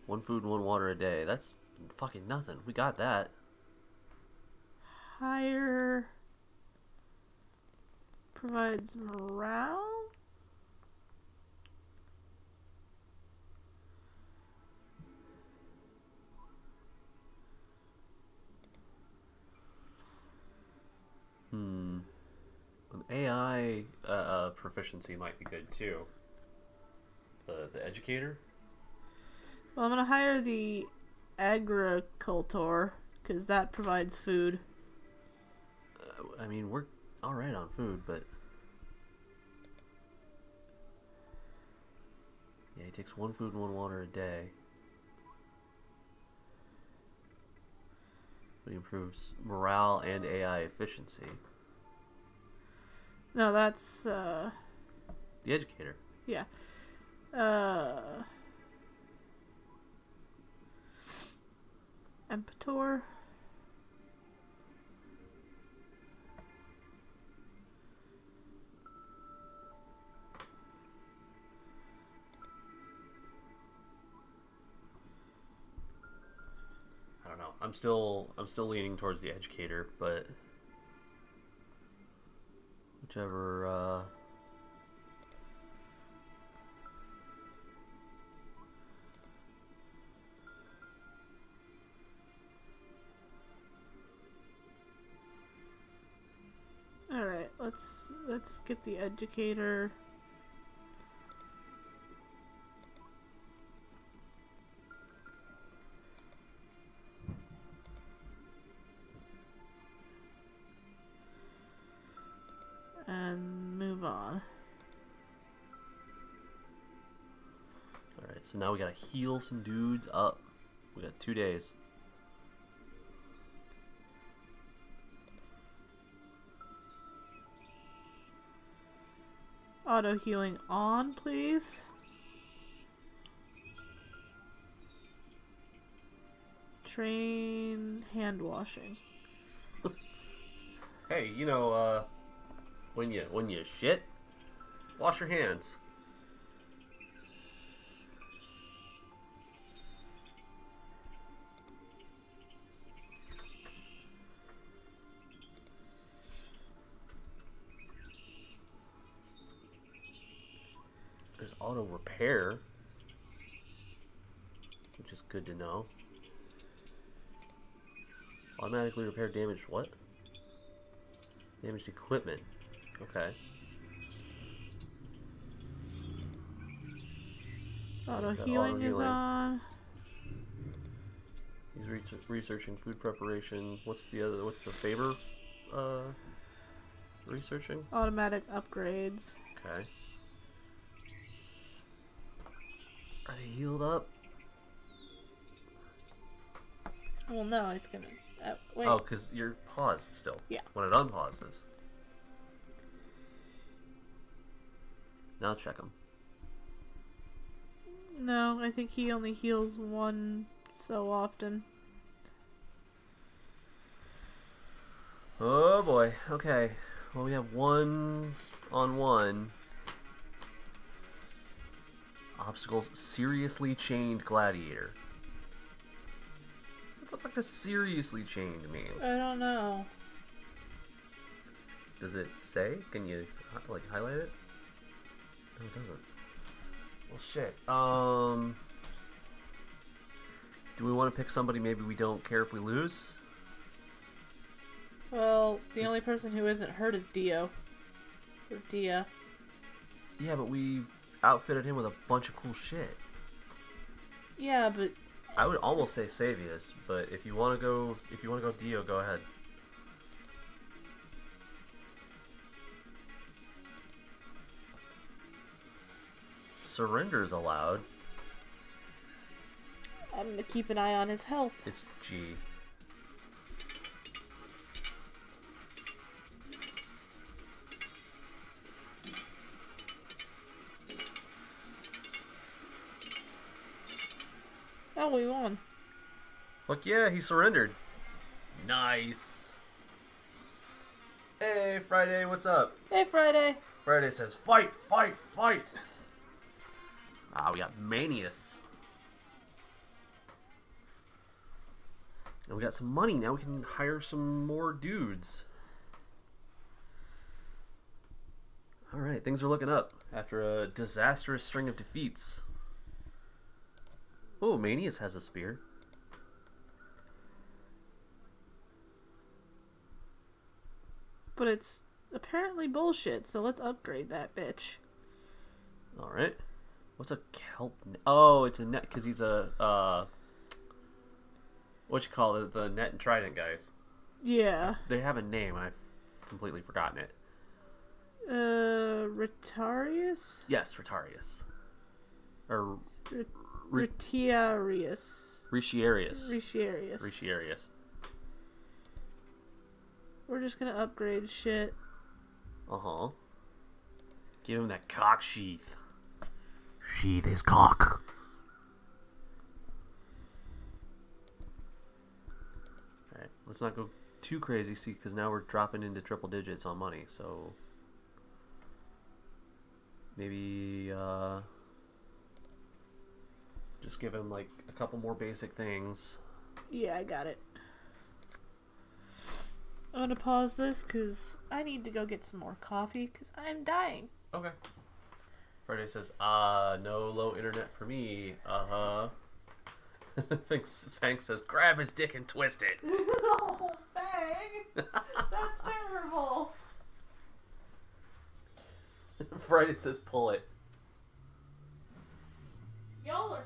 B: One food and one water a day. That's fucking nothing. We got that.
A: Higher provides morale.
B: Hmm. An AI uh, uh, proficiency might be good too. The the educator.
A: Well, I'm gonna hire the agricultor because that provides food.
B: Uh, I mean, we're all right on food, but yeah, he takes one food and one water a day. But he improves morale and AI efficiency.
A: No, that's uh,
B: The educator.
A: yeah. Uh, Empator.
B: I don't know. I'm still I'm still leaning towards the educator, but whichever uh
A: All right, let's let's get the educator.
B: So now we gotta heal some dudes up. We got two days.
A: Auto healing on, please. Train hand washing.
B: Hey, you know, uh when you when you shit, wash your hands. Repair, which is good to know. Automatically repair damaged what? Damaged equipment. Okay.
A: Auto healing
B: auto
A: is on.
B: He's re- researching food preparation. What's the other? What's the favor? Uh, researching.
A: Automatic upgrades.
B: Okay. Healed up?
A: Well, no, it's gonna. Uh, wait.
B: Oh, because you're paused still.
A: Yeah.
B: When it unpauses. Now check him.
A: No, I think he only heals one so often.
B: Oh boy. Okay. Well, we have one on one. Obstacles seriously chained gladiator. What the fuck does seriously chained mean?
A: I don't know.
B: Does it say? Can you like highlight it? No, it doesn't. Well, shit. Um, do we want to pick somebody maybe we don't care if we lose?
A: Well, the only person who isn't hurt is Dio. Or Dia.
B: Yeah, but we outfitted him with a bunch of cool shit.
A: Yeah, but
B: I would almost say Savius, but if you want to go, if you want to go Dio, go ahead. Surrender is allowed.
A: I'm gonna keep an eye on his health.
B: It's G.
A: Oh, we won.
B: Fuck yeah, he surrendered. Nice. Hey, Friday, what's up?
A: Hey, Friday.
B: Friday says, fight, fight, fight. Ah, we got Manius. And we got some money. Now we can hire some more dudes. Alright, things are looking up after a disastrous string of defeats. Oh, Manius has a spear.
A: But it's apparently bullshit, so let's upgrade that bitch.
B: Alright. What's a kelp? Oh, it's a net because he's a, uh. What you call it? The net and trident guys.
A: Yeah.
B: They have a name. I've completely forgotten it.
A: Uh, Retarius?
B: Yes, Retarius. Or
A: Ret-
B: Re-
A: Retiarius.
B: Riciarius.
A: Retiarius. We're just gonna upgrade shit.
B: Uh huh. Give him that cock sheath.
C: Sheath his cock.
B: Alright, let's not go too crazy, see, because now we're dropping into triple digits on money, so. Maybe, uh. Just give him, like, a couple more basic things.
A: Yeah, I got it. I'm gonna pause this because I need to go get some more coffee because I'm dying.
B: Okay. Friday says, uh, no low internet for me. Uh huh. Thanks, Fangs says, grab his dick and twist it.
A: oh, Fang. That's terrible.
B: Friday says, pull it.
A: Y'all are.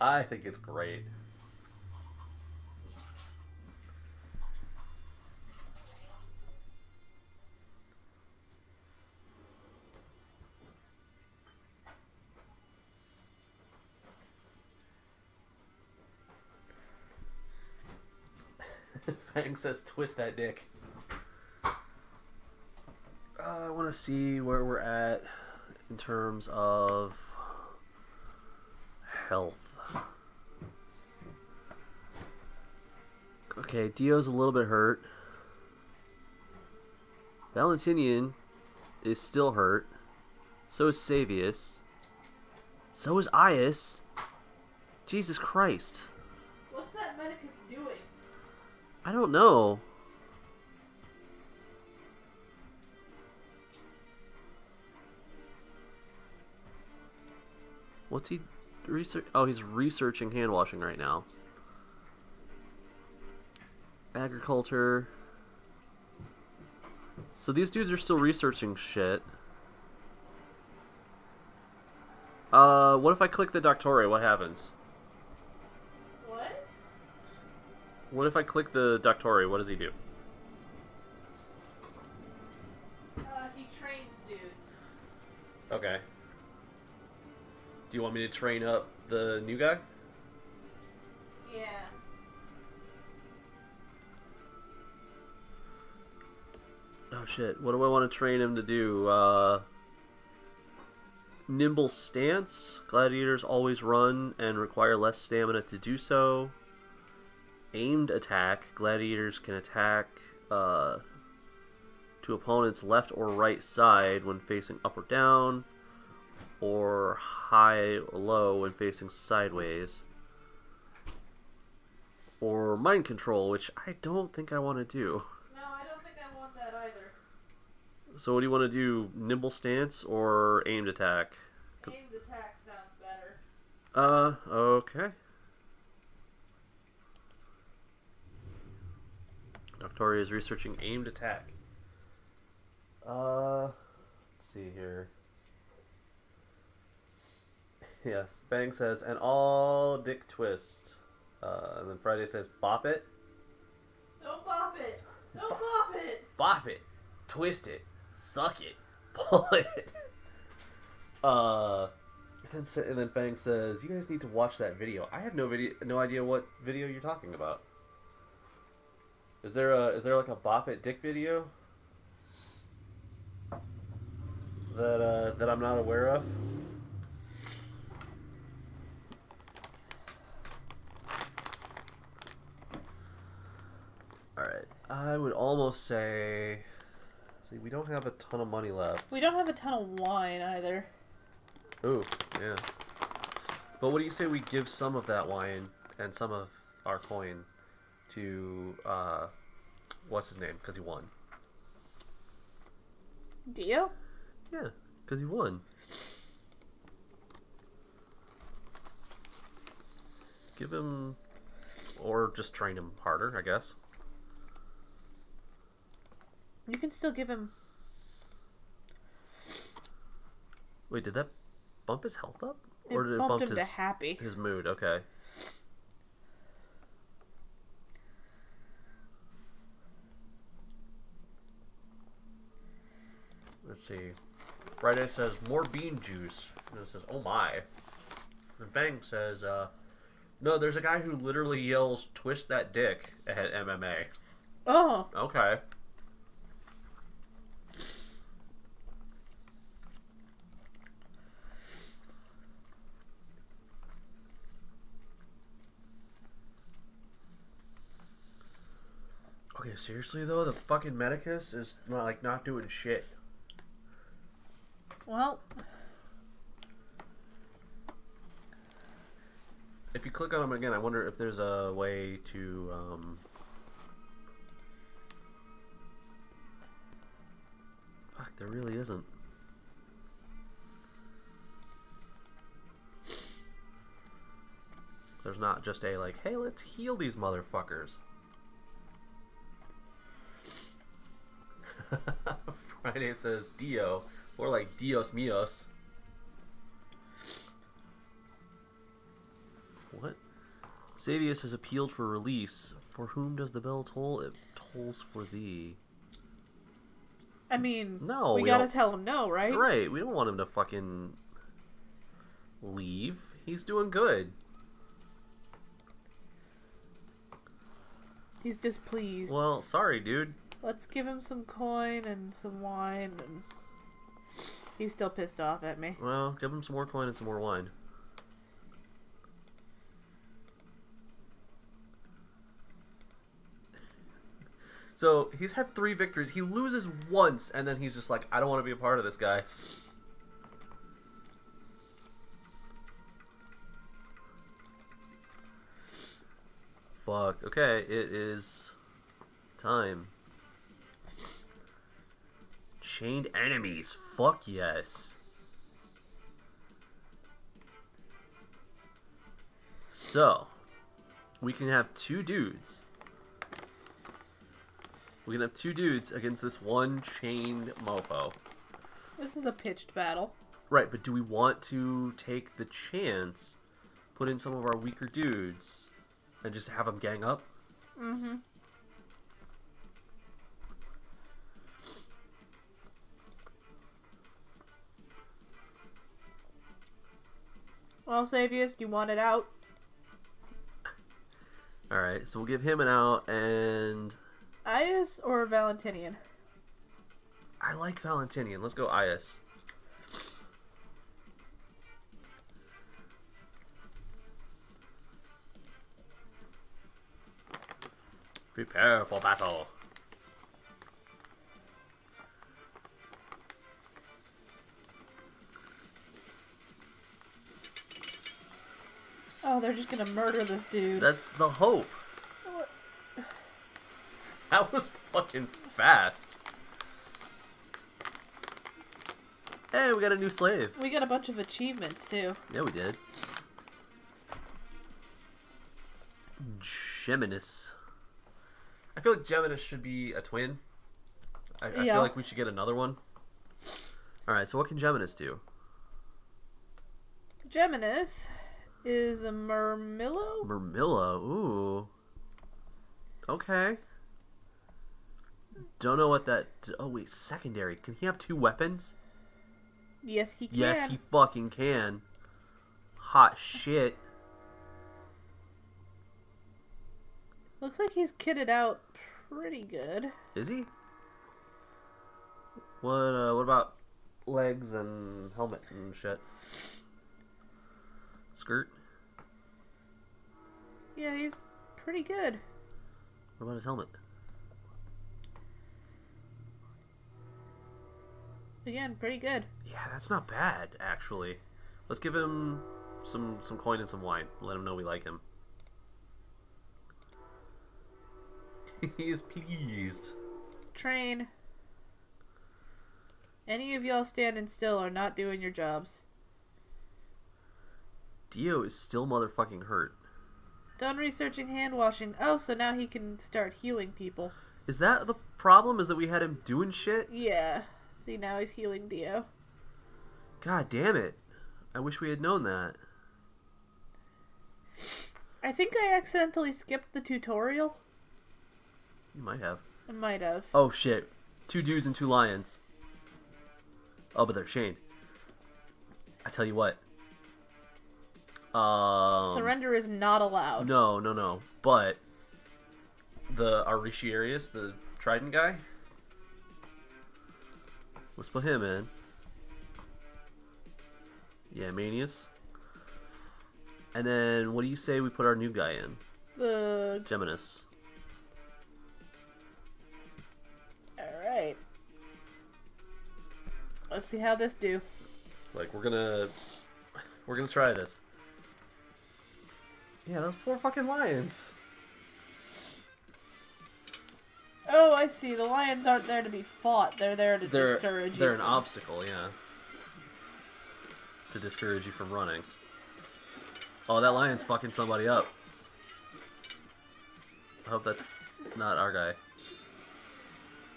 B: I think it's great. Fang says, twist that dick. Uh, I want to see where we're at in terms of health. Okay, Dio's a little bit hurt. Valentinian is still hurt. So is Savius. So is Ias. Jesus Christ.
A: What's that medicus doing?
B: I don't know. What's he research? Oh, he's researching hand washing right now. Agriculture. So these dudes are still researching shit. Uh, what if I click the Doctore? What happens?
A: What?
B: What if I click the Doctore? What does he do?
A: Uh, he trains dudes.
B: Okay. Do you want me to train up the new guy? Shit. What do I want to train him to do? Uh nimble stance. Gladiators always run and require less stamina to do so. Aimed attack. Gladiators can attack uh to opponent's left or right side when facing up or down or high or low when facing sideways. Or mind control, which I don't think I want to do.
A: No, I don't think I want that either.
B: So what do you want to do? Nimble stance or aimed attack?
A: Aimed attack sounds better.
B: Uh, okay. Doctoria is researching aimed attack. Uh, let's see here. Yes, Fang says, and all dick twist. Uh, and then Friday says, bop it.
A: Don't bop it. Don't bop it.
B: bop it, twist it, suck it, pull it. Uh, And then, and then Fang says, "You guys need to watch that video." I have no video, no idea what video you're talking about. Is there a is there like a bop it dick video that uh, that I'm not aware of? All right, I would almost say. See, we don't have a ton of money left.
A: We don't have a ton of wine either.
B: Ooh, yeah. But what do you say we give some of that wine and some of our coin to uh, what's his name? Because he won.
A: Dio?
B: Yeah, because he won. Give him, or just train him harder, I guess.
A: You can still give him.
B: Wait, did that bump his health up,
A: It
B: or did it bump
A: him
B: his
A: to happy.
B: his mood? Okay. Let's see. Friday says more bean juice. And it says, "Oh my." And Fang says, uh, "No, there's a guy who literally yells, twist that dick' at MMA."
A: Oh,
B: Okay. Okay, seriously though, the fucking Medicus is not like not doing shit.
A: well,
B: If you click on them again, I wonder if there's a way to um Fuck, there really isn't. There's not just a like, hey, let's heal these motherfuckers. Friday says Dio, or like Dios míos. What? Savius has appealed for release. For whom does the bell toll? It tolls for thee.
A: I mean,
B: No,
A: we,
B: we
A: gotta
B: don't-
A: tell him no, right?
B: Right, we don't want him to fucking leave. He's doing good.
A: He's displeased.
B: Well, sorry, dude.
A: Let's give him some coin and some wine, and he's still pissed off at me.
B: Well, give him some more coin and some more wine. So he's had three victories. He loses once, and then he's just like, I don't want to be a part of this, guys. Fuck. Okay, it is time. Chained enemies. Fuck yes. So, we can have two dudes. We can have two dudes against this one chained mofo.
A: This is a pitched battle.
B: Right, but do we want to take the chance, put in some of our weaker dudes, and just have them gang up?
A: Mm-hmm. Well, Savius, you want it out?
B: Alright, so we'll give him an out, and
A: Ias or Valentinian?
B: I like Valentinian. Let's go Ias. Prepare for battle.
A: Oh, they're just gonna murder this dude.
B: That's the hope.
A: What?
B: That was fucking fast. Hey, we got a new slave.
A: We got a bunch of achievements too.
B: Yeah, we did. Geminus. I feel like Geminus should be a twin. I, I
A: Yeah.
B: feel like we should get another one. Alright, so what can Geminus do?
A: Geminus is a Murmillo.
B: Murmilla, ooh. Okay. Don't know what that. Oh, wait, secondary. Can he have two weapons?
A: Yes, he can.
B: Yes, he fucking can. hot shit.
A: Looks like he's kitted out pretty good.
B: Is he? What uh what about legs and helmet and shit? Skirt?
A: Yeah, he's pretty good.
B: What about his helmet?
A: Again, pretty good.
B: Yeah, that's not bad, actually. Let's give him some some coin and some wine. Let him know we like him. he is pleased.
A: Train. Any of y'all standing still are not doing your jobs.
B: Dio is still motherfucking hurt.
A: Done researching hand washing. Oh, so now he can start healing people.
B: Is that the problem? Is that we had him doing shit?
A: Yeah. See, now he's healing Dio.
B: God damn it. I wish we had known that.
A: I think I accidentally skipped the tutorial.
B: You might have.
A: I might have.
B: Oh shit. Two dudes and two lions. Oh, but they're chained. I tell you what. Um,
A: Surrender is not allowed.
B: No, no, no. But the Arishirius, the Trident guy. Let's put him in. Yeah, Manius. And then what do you say we put our new guy in?
A: The
B: Geminus.
A: all right. Let's see how this do.
B: Like we're gonna we're gonna try this. Yeah, those poor fucking lions.
A: Oh, I see. The lions aren't there to be fought. They're there to
B: They're
A: discourage you.
B: they're an
A: from-
B: obstacle, yeah. To discourage you from running. Oh, that lion's fucking somebody up. I hope that's not our guy.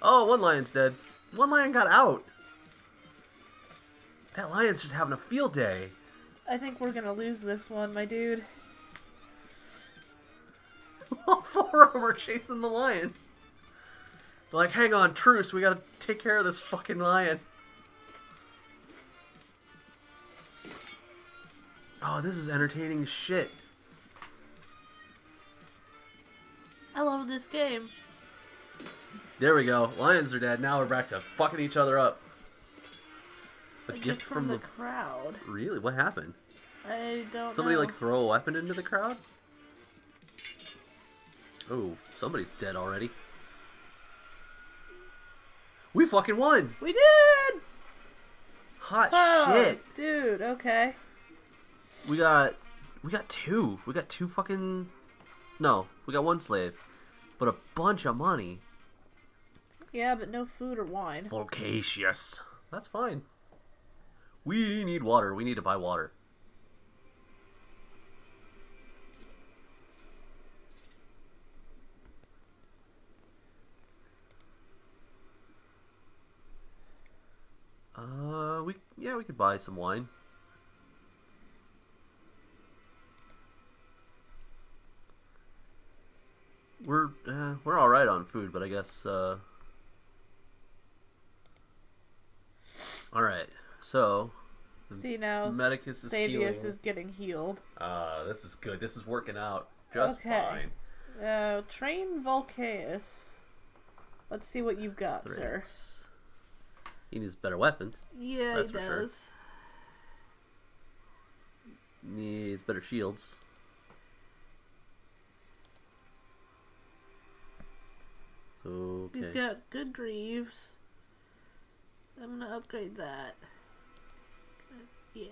B: Oh, one lion's dead. One lion got out. That lion's just having a field day.
A: I think we're gonna lose this one, my dude.
B: All four of them are chasing the lion. They're like, hang on, truce, we gotta take care of this fucking lion. Oh, this is entertaining shit.
A: I love this game.
B: There we go. Lions are dead. Now we're back to fucking each other up. A gift from the.
A: crowd.
B: Really? What happened?
A: I don't
B: Somebody
A: know.
B: like throw a weapon into the crowd? Oh, somebody's dead already. We fucking won!
A: We did!
B: Hot
A: Oh,
B: shit!
A: Dude, okay.
B: We got we got two. We got two fucking No, we got one slave. But a bunch of money.
A: Yeah, but no food or wine.
B: Volcatius. That's fine. We need water. We need to buy water. Uh, we yeah, we could buy some wine. We're uh, we're all right on food, but I guess uh, all right. So,
A: See now,
B: Medicus is healing.
A: is getting healed.
B: uh, this is good. This is working out just
A: Okay.
B: fine.
A: Uh, train Volcaeus. Let's see what you've got, sir.
B: He needs better weapons.
A: Yeah,
B: That's
A: he
B: for sure.
A: does.
B: Needs better shields. So okay.
A: He's got good greaves. I'm gonna upgrade that. Yeah.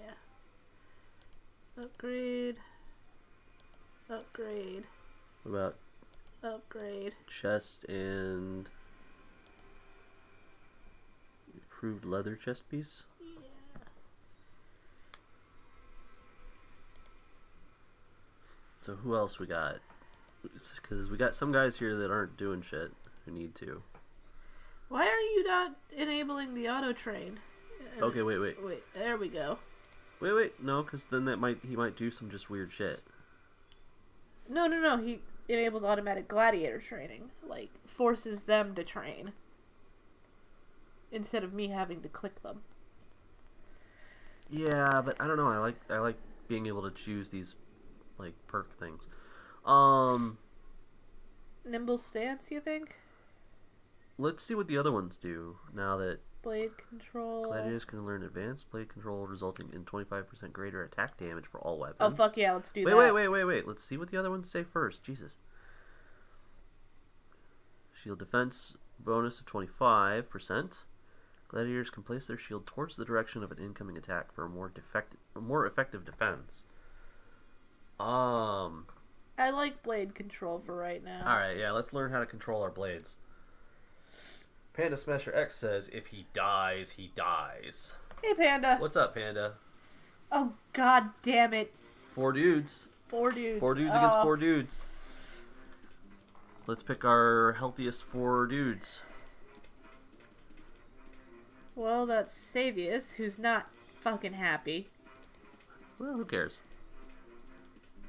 A: Upgrade. Upgrade.
B: What about
A: Upgrade.
B: chest and improved leather chest piece?
A: Yeah.
B: So who else we got? Because we got some guys here that aren't doing shit who need to.
A: Why are you not enabling the auto train?
B: Okay, wait, wait,
A: Wait, there we go.
B: wait, wait. No, because then that might he might do some just weird shit.
A: No, no, no. He enables automatic gladiator training. Like, forces them to train. Instead of me having to click them.
B: Yeah, but I don't know. I like I like being able to choose these like perk things. Um,
A: Nimble stance, you think?
B: let's see what the other ones do now that
A: Blade control.
B: gladiators can learn advanced blade control, resulting in 25% greater attack damage for all weapons.
A: Oh fuck yeah, let's do
B: Wait,
A: that.
B: wait, wait, wait, wait. Let's see what the other ones say first. Jesus. Shield defense bonus of 25%. Gladiators can place their shield towards the direction of an incoming attack for a more defect- a more effective defense. Um.
A: I like blade control for right now.
B: All right, yeah. Let's learn how to control our blades. Panda Smasher X says, "If he dies, he dies."
A: Hey Panda.
B: What's up, Panda?
A: Oh god damn it.
B: Four dudes.
A: Four dudes.
B: Four dudes against
A: Oh.
B: four dudes. Let's pick our healthiest four dudes.
A: Well, that's Savius, who's not fucking happy.
B: Well, who cares?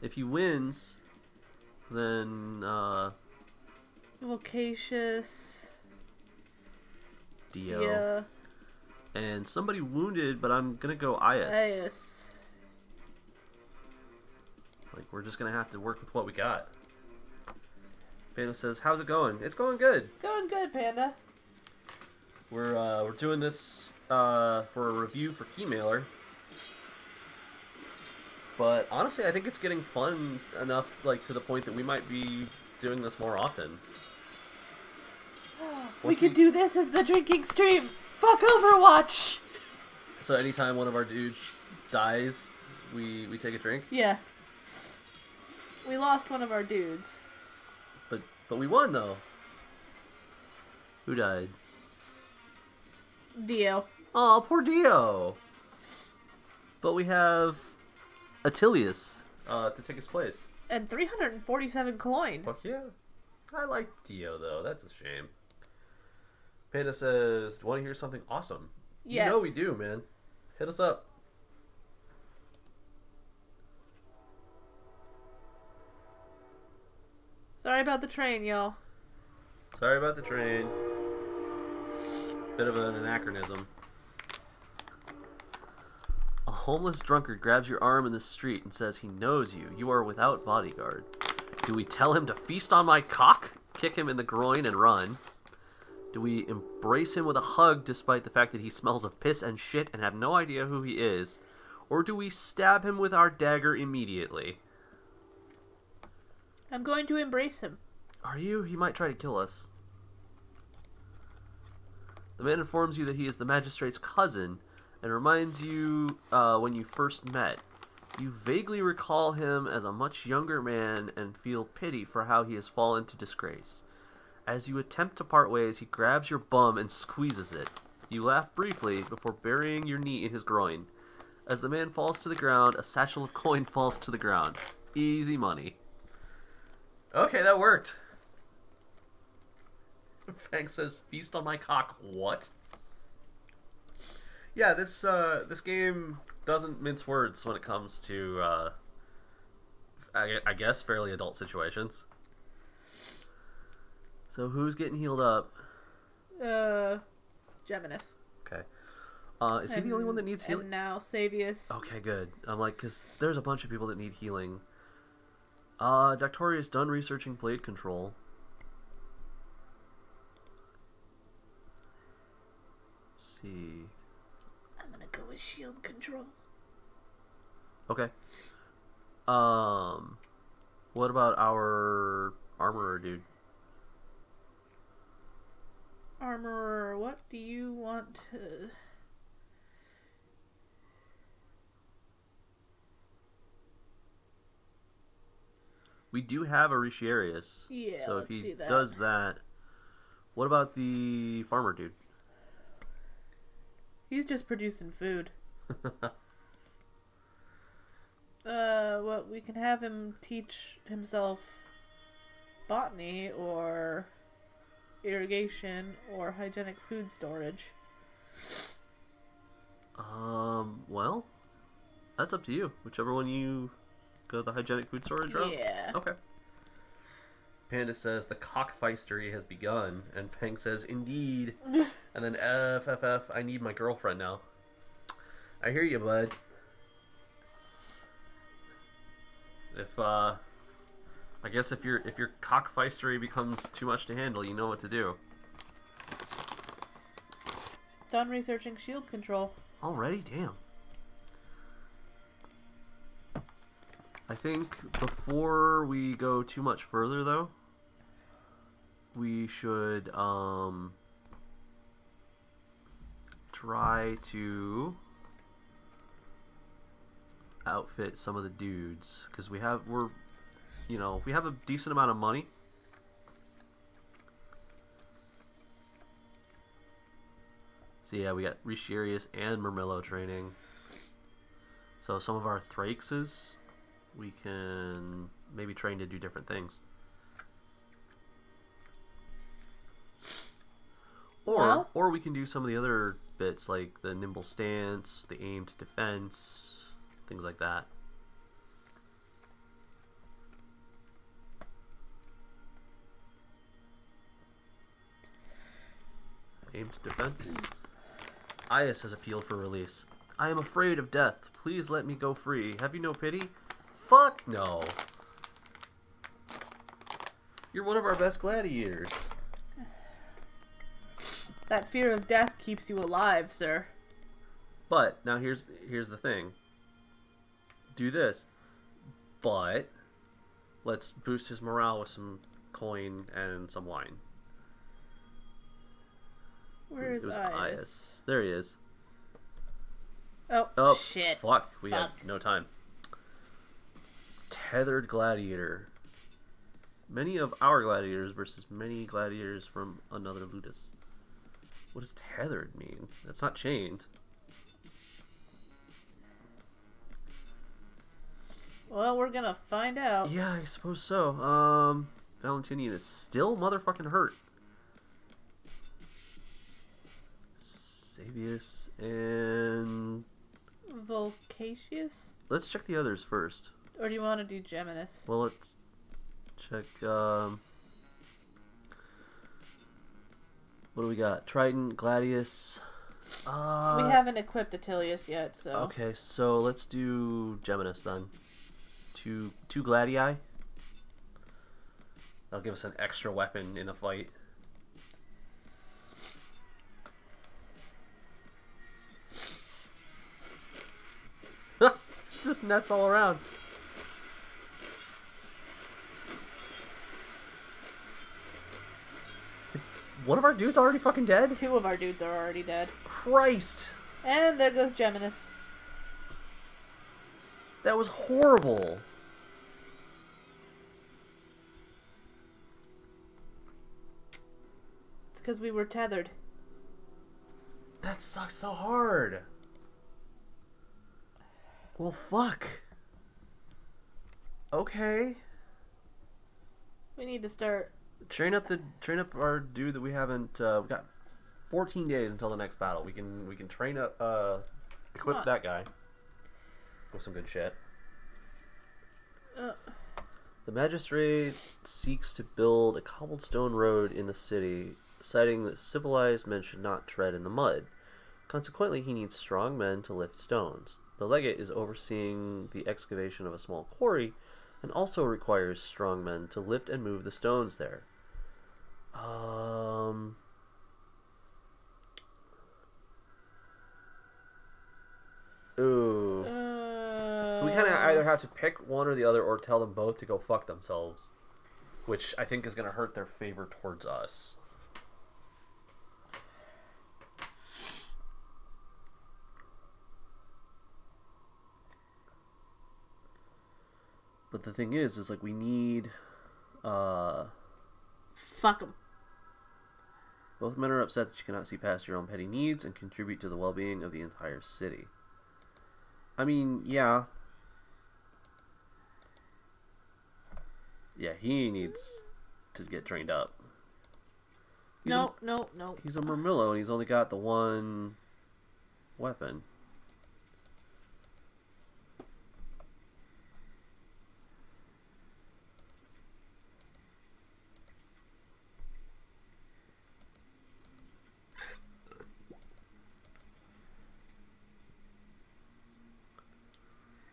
B: If he wins, then uh,
A: Vocacious.
B: Dio.
A: Yeah.
B: And somebody wounded, but I'm gonna go Ias.
A: Ias.
B: Like we're just gonna have to work with what we got. Panda says, "How's it going? It's going good.
A: It's going good, Panda.
B: We're uh, we're doing this uh, for a review for Keymailer. But honestly, I think it's getting fun enough, like to the point that we might be doing this more often.
A: we could
B: we-
A: do this as the drinking stream. Fuck Overwatch.
B: So anytime one of our dudes dies, we we take a drink.
A: Yeah. We lost one of our dudes.
B: But but we won though. Who died?
A: Dio.
B: Oh, poor Dio. But we have Attilius uh, to take his place.
A: And 347 coin.
B: Fuck yeah. I like Dio though. That's a shame. Panda says, "Want to hear something awesome?"
A: Yes.
B: You know we do, man. Hit us up.
A: Sorry about the train, y'all.
B: Sorry about the train. Bit of an anachronism. A homeless drunkard grabs your arm in the street and says he knows you. You are without bodyguard. Do we tell him to feast on my cock, kick him in the groin, and run? Do we embrace him with a hug despite the fact that he smells of piss and shit and have no idea who he is? Or do we stab him with our dagger immediately?
A: I'm going to embrace him.
B: Are you? He might try to kill us. The man informs you that he is the magistrate's cousin and reminds you uh, when you first met. You vaguely recall him as a much younger man and feel pity for how he has fallen to disgrace. As you attempt to part ways, he grabs your bum and squeezes it. You laugh briefly before burying your knee in his groin. As the man falls to the ground, a satchel of coin falls to the ground. Easy money. Okay, that worked. Fang says, "Feast on my cock." What? Yeah, this uh, this game doesn't mince words when it comes to, uh, I, I guess, fairly adult situations. So who's getting healed up?
A: Uh, Geminus.
B: Okay. Uh, is he the only one that needs healing?
A: And now Savius.
B: Okay, good. I'm like, because there's a bunch of people that need healing. Uh, Doctoria's done researching blade control. Let's see.
A: I'm gonna go with shield control.
B: Okay. Um, what about our armorer dude?
A: Armorer, what do you want to...
B: We do have a Riciarius.
A: Yeah,
B: so if he
A: do that.
B: does that, what about the farmer dude?
A: He's just producing food. Uh, what we can have him teach himself botany or irrigation or hygienic food storage.
B: um, well, that's up to you. Whichever one you go the hygienic food storage route.
A: Yeah.
B: Okay. Panda says the cockfeistery has begun, and Fang says indeed. and then FFF, I need my girlfriend now. I hear you, bud. If uh, I guess if your if your cockfeistery becomes too much to handle, you know what to do.
A: Done researching shield control.
B: Already, damn. I think before we go too much further, though, we should um try to outfit some of the dudes. Because we have we're you know we have a decent amount of money. So yeah we got Rishirius and Murmillo training. So some of our Thrakes we can maybe train to do different things or
A: Well-
B: or we can do some of the other bits like the nimble stance the aimed defense things like that aimed defense Ias has appealed for release. I am afraid of death. Please let me go free. Have you no pity? Fuck no. You're one of our best gladiators.
A: That fear of death keeps you alive, sir.
B: But now here's here's the thing. Do this. But let's boost his morale with some coin and some wine.
A: Where is Ias?
B: There he is.
A: Oh,
B: Oh
A: shit.
B: Fuck. We
A: Fuck.
B: had no time. Tethered gladiator. Many of our gladiators versus many gladiators from another ludus. What does tethered mean? That's not chained.
A: Well, we're gonna find out.
B: Yeah, I suppose so. Um, Valentinian is still motherfucking hurt. Savius and
A: Volcatius?
B: let's check the others first.
A: Or do you want to do Geminus?
B: Well, let's check. Um, what do we got? Triton, Gladius. Uh,
A: we haven't equipped Attilius yet, so.
B: Okay, so let's do Geminus then. Two two Gladii. That'll give us an extra weapon in the fight. Just nets all around. One of our dudes already fucking dead?
A: Two of our dudes are already dead.
B: Christ!
A: And there goes Geminus.
B: That was horrible.
A: It's because we were tethered.
B: That sucked so hard. Well, fuck. Okay.
A: We need to start.
B: Train up the train up our dude that we haven't. Uh, we got 14 days until the next battle. We can we can train up uh equip that guy with some good shit.
A: Uh,
B: The magistrate seeks to build a cobblestone road in the city, citing that civilized men should not tread in the mud. Consequently, he needs strong men to lift stones. The legate is overseeing the excavation of a small quarry and also requires strong men to lift and move the stones there. Um. Ooh.
A: uh,
B: So we kind of either have to pick one or the other, or tell them both to go fuck themselves, which I think is going to hurt their favor towards us. But the thing is, is like we need. Uh,
A: Fuck them.
B: both men are upset that you cannot see past your own petty needs and contribute to the well-being of the entire city. I mean, yeah. Yeah, he needs to get trained up. He's
A: No, no, no.
B: He's a Murmillo and he's only got the one weapon.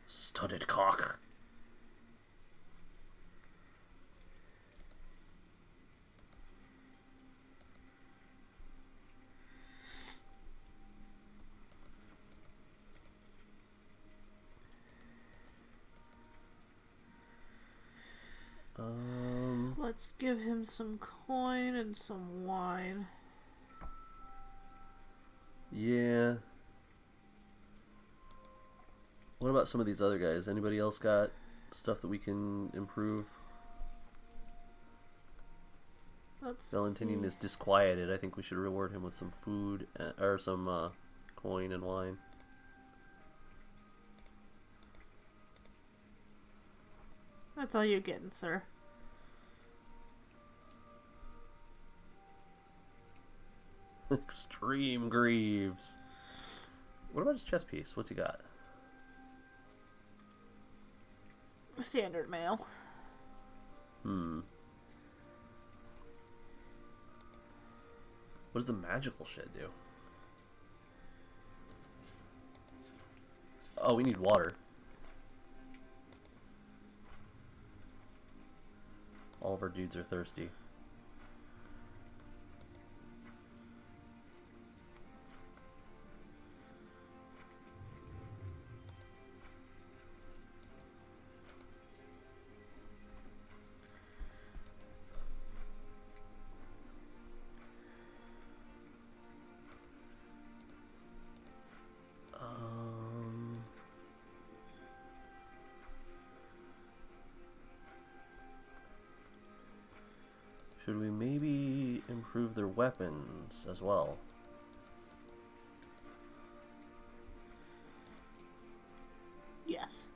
B: Studded cock.
A: Let's give him some coin and some wine.
B: Yeah. What about some of these other guys? Anybody else got stuff that we can improve?
A: Let's
B: Valentinian
A: see.
B: is disquieted. I think we should reward him with some food uh, or some uh, coin and wine.
A: That's all you're getting, sir.
B: Extreme Greaves. What about his chest piece? What's he got?
A: Standard mail.
B: Hmm. What does the magical shit do? Oh, we need water. All of our dudes are thirsty. Weapons as well?
A: Yes.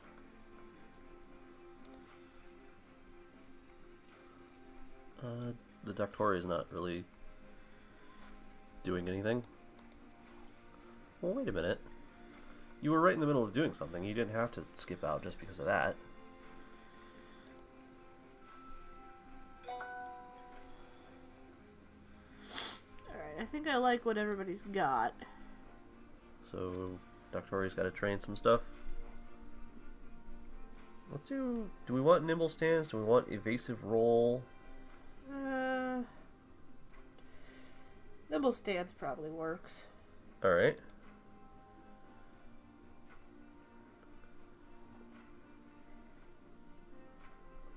B: Uh, the Doctore is not really doing anything. Well, wait a minute. You were right in the middle of doing something. You didn't have to skip out just because of that.
A: Like what everybody's got.
B: So, Doctore's got to train some stuff. Let's do. Do we want nimble stance? Do we want evasive roll?
A: Uh, nimble stance probably works.
B: All right.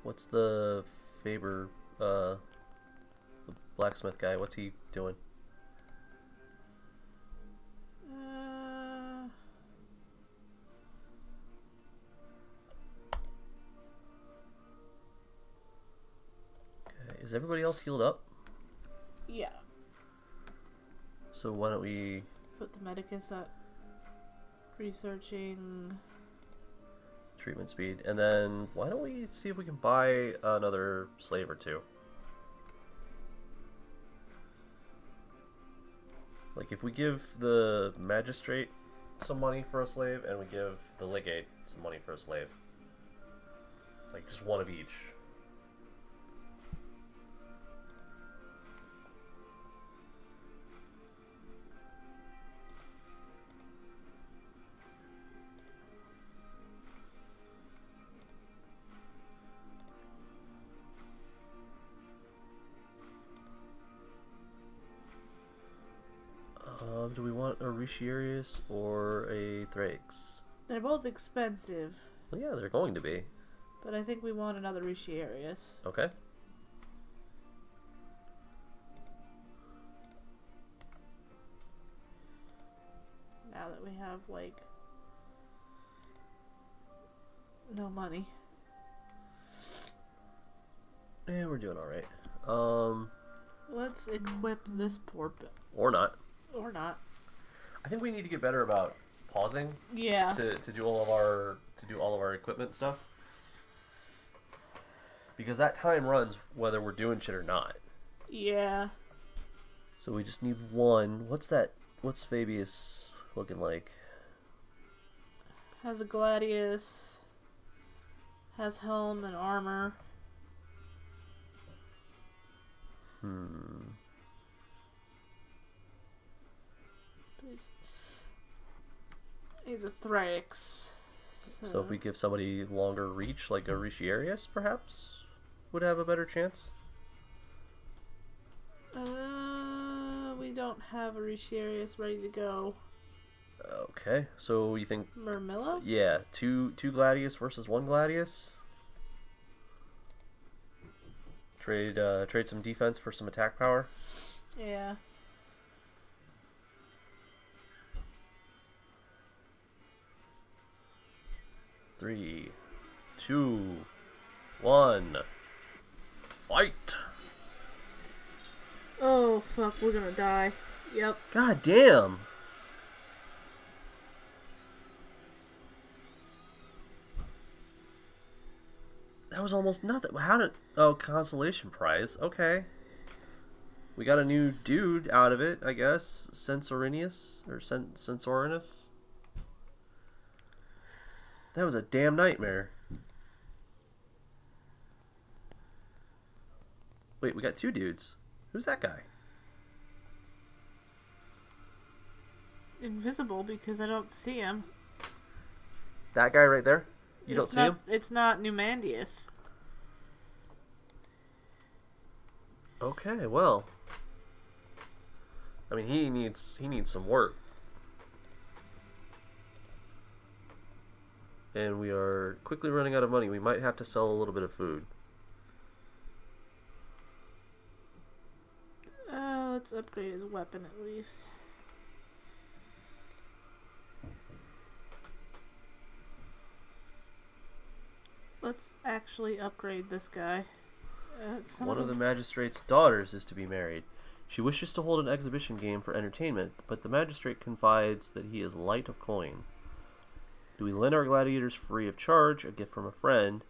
B: What's the Faber, uh, the blacksmith guy? What's he doing? Is everybody else healed up?
A: yeah.
B: So why don't we?
A: Put the medicus at researching.
B: treatment speed, and then why don't we see if we can buy another slave or two? Like if we give the magistrate some money for a slave, and we give the legate some money for a slave, like just one of each. We want a Riciarius or a Thrakes?
A: They're both expensive,
B: Well, yeah, they're going to be.
A: but I think we want another Riciarius.
B: Okay.
A: Now that we have, like, no money.
B: And we're doing all right. Um,
A: Let's equip this poor
B: or not.
A: or not.
B: I think we need to get better about pausing
A: Yeah.
B: to, to do all of our to do all of our equipment stuff. Because that time runs whether we're doing shit or not.
A: Yeah.
B: So we just need one. What's that? What's Fabius looking like?
A: Has a gladius. Has helm and armor.
B: Hmm.
A: He's a Thrax.
B: So if we give somebody longer reach, like a Riciarius, perhaps, would have a better chance.
A: Uh, we don't have a Riciarius ready to go.
B: Okay. So you think
A: Murmillo?
B: Yeah, two two Gladius versus one Gladius. Trade uh, trade some defense for some attack power.
A: Yeah.
B: Three, two, one, fight!
A: Oh fuck, we're gonna die. Yep.
B: God damn! That was almost nothing. How did? Oh, consolation prize. Okay. We got a new dude out of it, I guess. Sensorinius or Sen- Censorinus. That was a damn nightmare. Wait, we got two dudes. Who's that guy?
A: Invisible because I don't see him.
B: That guy right there? You don't
A: It's
B: see
A: not,
B: him?
A: It's not Numandius.
B: Okay, well. I mean, he needs he needs some work. And we are quickly running out of money. We might have to sell a little bit of food.
A: Uh, let's upgrade his weapon at least. Let's actually upgrade this guy. Uh,
B: One of the magistrate's daughters is to be married. She wishes to hold an exhibition game for entertainment, but the magistrate confides that he is light of coin. Do we lend our gladiators free of charge, a gift from a friend?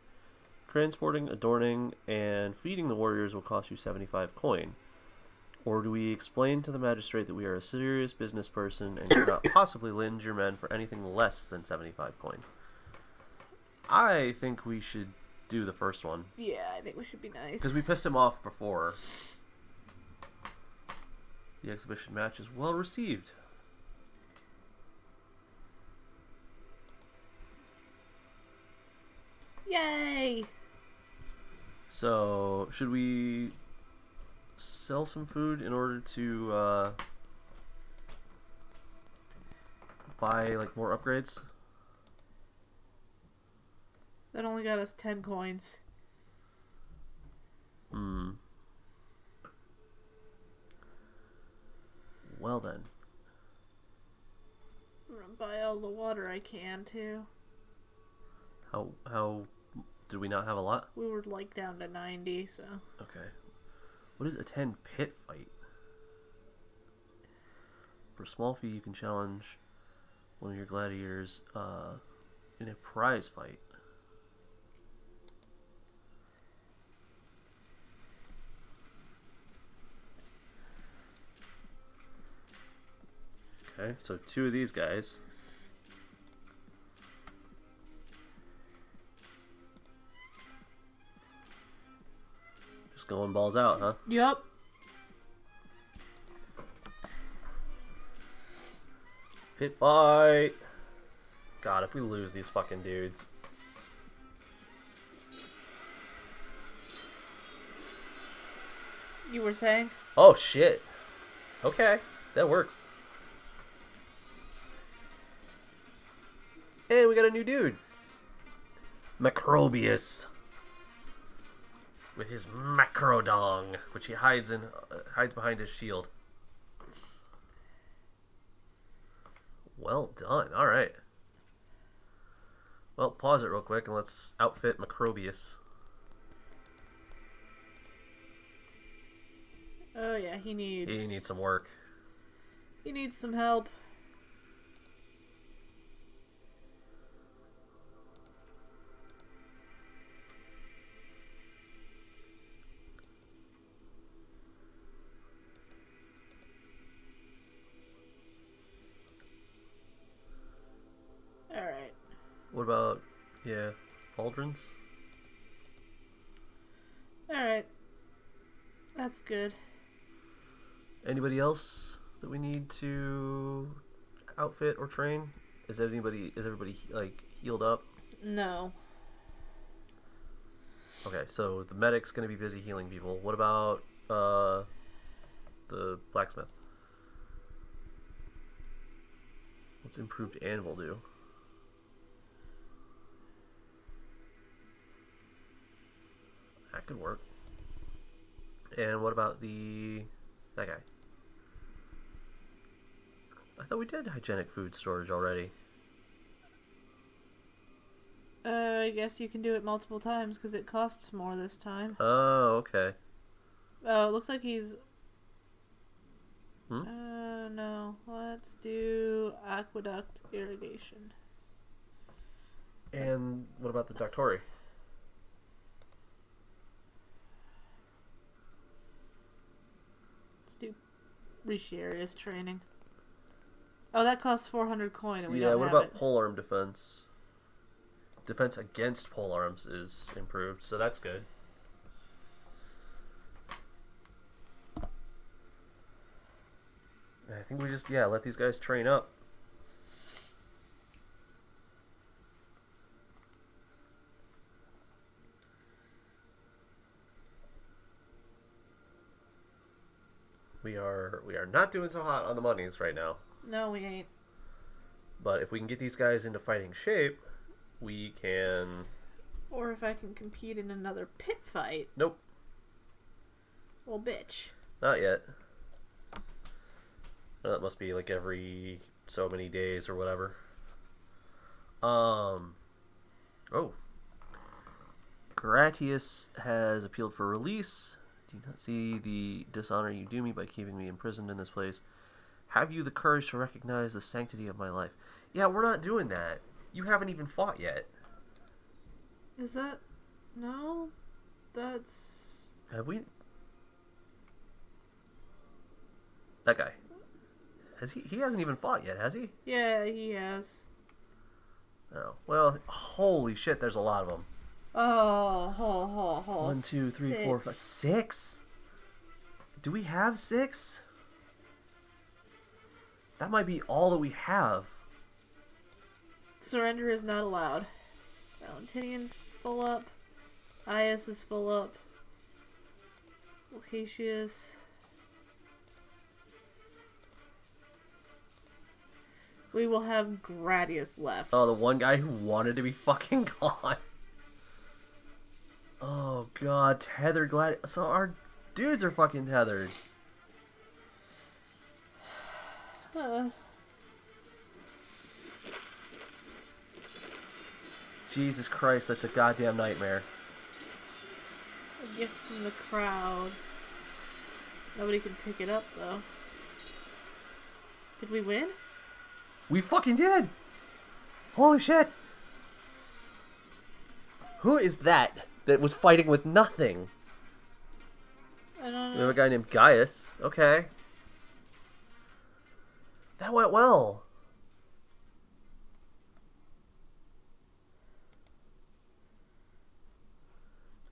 B: Transporting, adorning, and feeding the warriors will cost you 75 coin. Or do we explain to the magistrate that we are a serious business person and cannot possibly lend your men for anything less than 75 coin? I think we should do the first one.
A: Yeah, I think we should be nice.
B: Because we pissed him off before. The exhibition match is well received.
A: Yay!
B: So, should we sell some food in order to uh, buy like more upgrades?
A: That only got us 10 coins.
B: Hmm. Well then,
A: I'm gonna buy all the water I can too.
B: how how did we not have a lot?
A: We were like down to 90, so.
B: Okay. What is a 10 pit fight? For a small fee, you can challenge one of your gladiators uh, in a prize fight. Okay, so two of these guys. Just going balls out, huh?
A: Yup.
B: Pit fight. God, if we lose these fucking dudes.
A: You were saying?
B: Oh shit. Okay, that works. Hey, we got a new dude. Macrobius. With his macrodong, which he hides in uh, hides behind his shield. Well done. All right. Well, pause it real quick and let's outfit Macrobius.
A: Oh yeah, he needs.
B: He needs some work.
A: He needs some help.
B: Yeah, pauldrons?
A: Alright. That's good.
B: Anybody else that we need to outfit or train? Is anybody is everybody like healed up?
A: No.
B: Okay, so the medic's gonna be busy healing people. What about uh the blacksmith? What's improved anvil do? That could work. And what about the that guy? I thought we did hygienic food storage already.
A: Uh, I guess you can do it multiple times because it costs more this time.
B: Oh, okay.
A: Oh, it looks like he's.
B: Hmm?
A: Uh, no. Let's do aqueduct irrigation.
B: And what about the doctore?
A: Let's do Richarius training. Oh, that costs 400 coin and we
B: yeah, what about
A: it.
B: polearm defense? Defense against polearms is improved, so that's good. I think we just yeah let these guys train up. We are we are not doing so hot on the monies right now.
A: No, we ain't.
B: But if we can get these guys into fighting shape, we can.
A: Or if I can compete in another pit fight.
B: Nope,
A: Well, bitch.
B: not yet. Oh, that must be like every so many days or whatever. Um. Oh. Gratius has appealed for release. Do you not see the dishonor you do me by keeping me imprisoned in this place? Have you the courage to recognize the sanctity of my life? Yeah, we're not doing that. You haven't even fought yet.
A: Is that. No? That's.
B: Have we? That guy. Has he? He hasn't even fought yet, has he?
A: Yeah, he has.
B: Oh. Well, holy shit! There's a lot of them.
A: Oh, ho, ho, ho.
B: One, two, three, four, five,
A: Six.
B: six. Do we have six? That might be all that we have.
A: Surrender is not allowed. Valentinian's full up. Ias is full up. Lucasius. We will have Gradius left.
B: Oh, the one guy who wanted to be fucking gone. Oh god, tethered glad. So our dudes are fucking tethered. Jesus Christ, that's a goddamn nightmare.
A: a gift from the crowd. Nobody can pick it up though. Did we win?
B: We fucking did! Holy shit! Who is that that was fighting with nothing?
A: I don't
B: We have a guy named Gaius. Okay. That went well.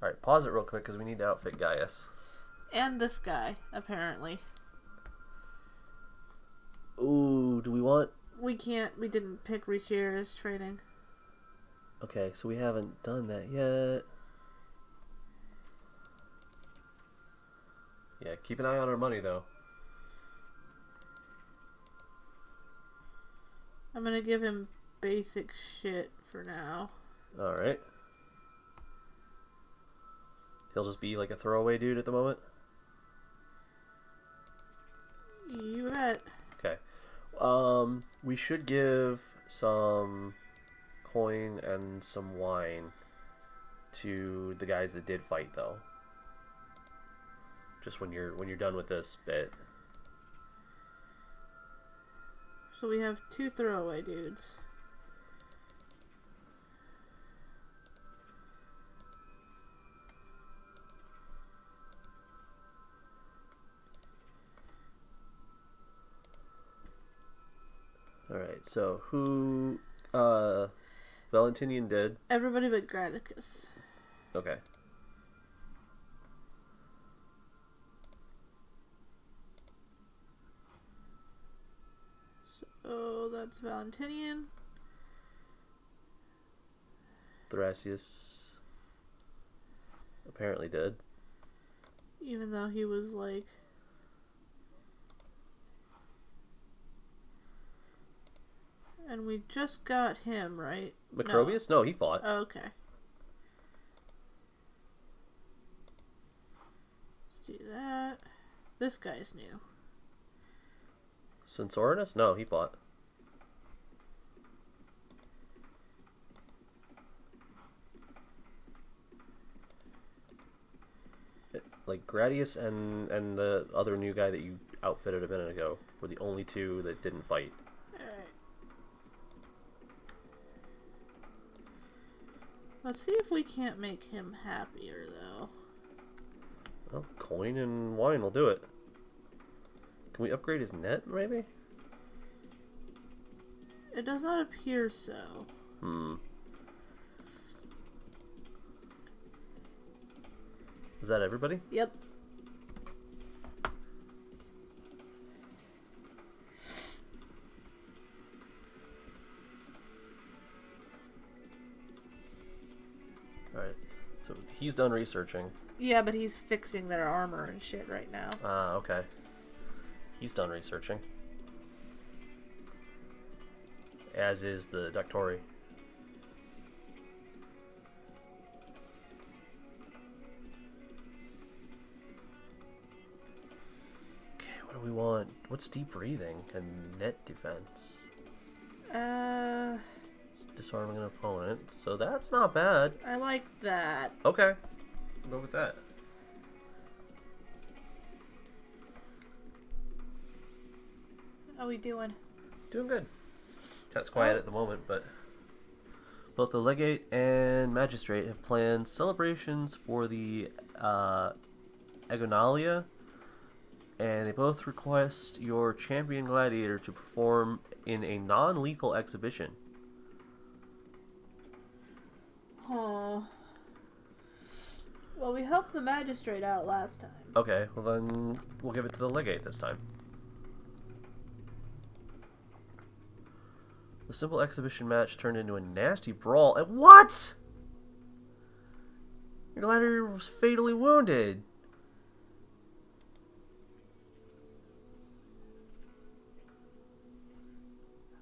B: Alright, pause it real quick because we need to outfit Gaius.
A: And this guy, apparently.
B: Ooh, do we want.
A: We can't. We didn't pick Richier as training.
B: Okay, so we haven't done that yet. Yeah, keep an eye on our money though.
A: I'm gonna give him basic shit for now.
B: Alright. He'll just be like a throwaway dude at the moment?
A: You bet.
B: Okay. Um, we should give some coin and some wine to the guys that did fight though. Just when you're when you're done with this bit.
A: So we have two throwaway dudes.
B: Alright, so who uh Valentinian did.
A: Everybody but Graticus.
B: Okay.
A: That's Valentinian.
B: Thrasius apparently did.
A: Even though he was like. And we just got him, right?
B: Macrobius? No, he fought.
A: Oh, okay. Let's do that. This guy's new.
B: Censorinus? No, he fought. It- Like Gradius and and the other new guy that you outfitted a minute ago were the only two that didn't fight.
A: Alright. Let's see if we can't make him happier, though.
B: Well, coin and wine will do it. Can we upgrade his net, maybe?
A: It does not appear so.
B: Hmm. Is that everybody?
A: Yep.
B: Alright. So he's done researching.
A: Yeah, but he's fixing their armor and shit right now.
B: Ah, okay. He's done researching. As is the Doctore. What's deep breathing and net defense?
A: Uh,
B: Disarming an opponent. So that's not bad.
A: I like that.
B: Okay. We'll go with that.
A: How are we doing?
B: Doing good. Cat's quiet
A: Oh.
B: at the moment, but both the legate and magistrate have planned celebrations for the uh, Agonalia, and they both request your champion gladiator to perform in a non-lethal exhibition.
A: Oh. Well, we helped the magistrate out last time.
B: Okay, well then we'll give it to the legate this time. The simple exhibition match turned into a nasty brawl. And what? Your gladiator was fatally wounded.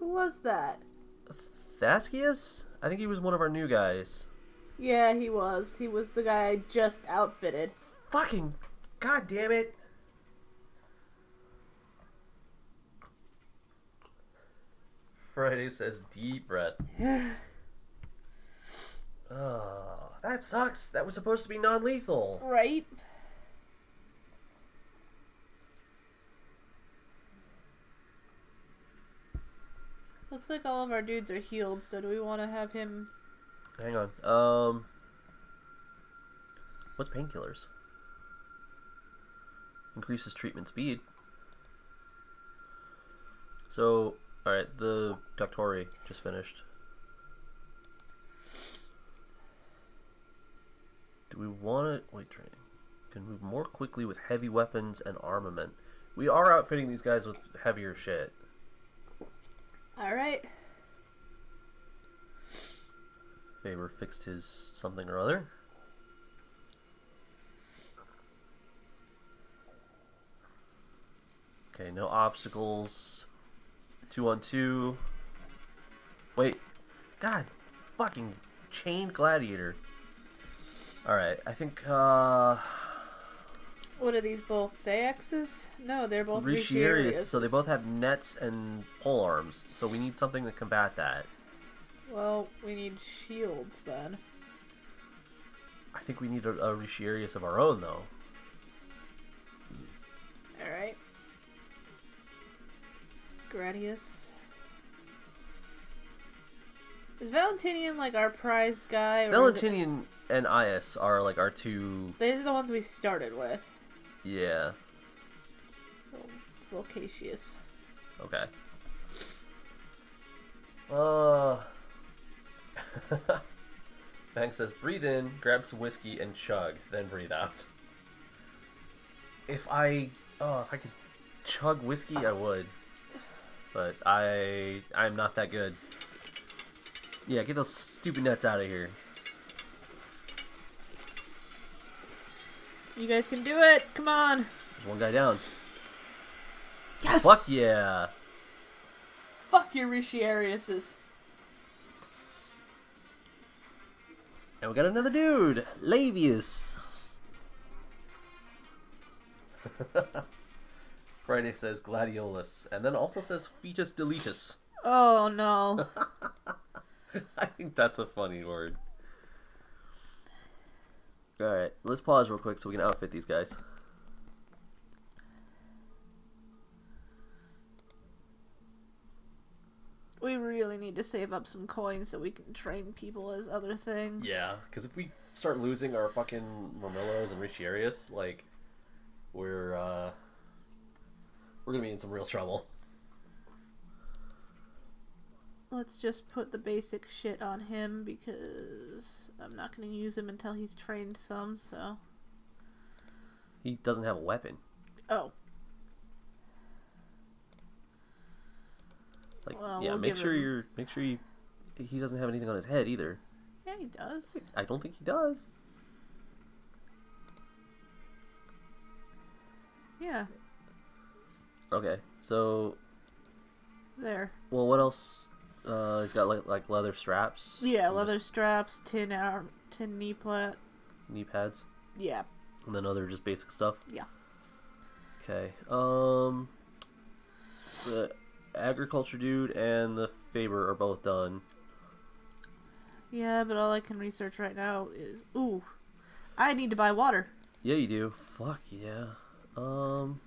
A: Who was that?
B: Thascius? I think he was one of our new guys.
A: Yeah, he was. He was the guy I just outfitted.
B: Fucking god damn it. Friday says deep breath. Oh, that sucks. That was supposed to be non-lethal.
A: Right? Looks like all of our dudes are healed, so do we want to have him...
B: Hang on. Um, what's painkillers? Increases treatment speed. So, all right, the Doctore just finished. Do we want to wait? Training can move more quickly with heavy weapons and armament. We are outfitting these guys with heavier shit.
A: Alright.
B: Faber fixed his something or other. Okay, no obstacles. Two on two. Wait. God. Fucking chained gladiator. Alright, I think, uh.
A: What are these both? Thraxes? No, they're both
B: Retiarius, so they both have nets and pole arms, so we need something to combat that.
A: Well, we need shields then.
B: I think we need a, a Retiarius of our own, though.
A: Alright. Gradius. Is Valentinian like our prized guy? Is it-
B: Valentinian and Ias are like our two.
A: These are the ones we started with.
B: Yeah.
A: Volcatius.
B: Okay. Uh. Bank says, breathe in, grab some whiskey, and chug, then breathe out. If I, oh, if I could chug whiskey, I would. But I, I'm not that good. Yeah, get those stupid nuts out of here.
A: You guys can do it! Come on!
B: There's one guy down.
A: Yes!
B: Fuck yeah!
A: Fuck your Retiariuses.
B: And we got another dude, Lavius. Friday says gladiolus, and then also says fetus deletus.
A: Oh no.
B: I think that's a funny word. Alright, let's pause real quick so we can outfit these guys.
A: we really need to save up some coins so we can train people as other things.
B: Yeah, because if we start losing our fucking Murmillos and Retiarius, like, we're, uh, we're gonna be in some real trouble.
A: Let's just put the basic shit on him because I'm not going to use him until he's trained some, so.
B: He doesn't have a weapon.
A: Oh,
B: Like,
A: Well,
B: yeah,
A: we'll
B: make sure
A: him-
B: you're, make sure you, he doesn't have anything on his head either.
A: yeah, he does.
B: I don't think he does.
A: Yeah,
B: Okay, so,
A: there.
B: well, what else? Uh, he's got like like leather straps.
A: Yeah, leather
B: just
A: straps, tin arm, tin knee plat.
B: knee pads,
A: Yeah,
B: and then other just basic stuff.
A: Yeah.
B: Okay. Um, the agriculture dude and the Faber are both done.
A: yeah, but all I can research right now is ooh, I need to buy water.
B: Yeah, you do. Fuck yeah. Um.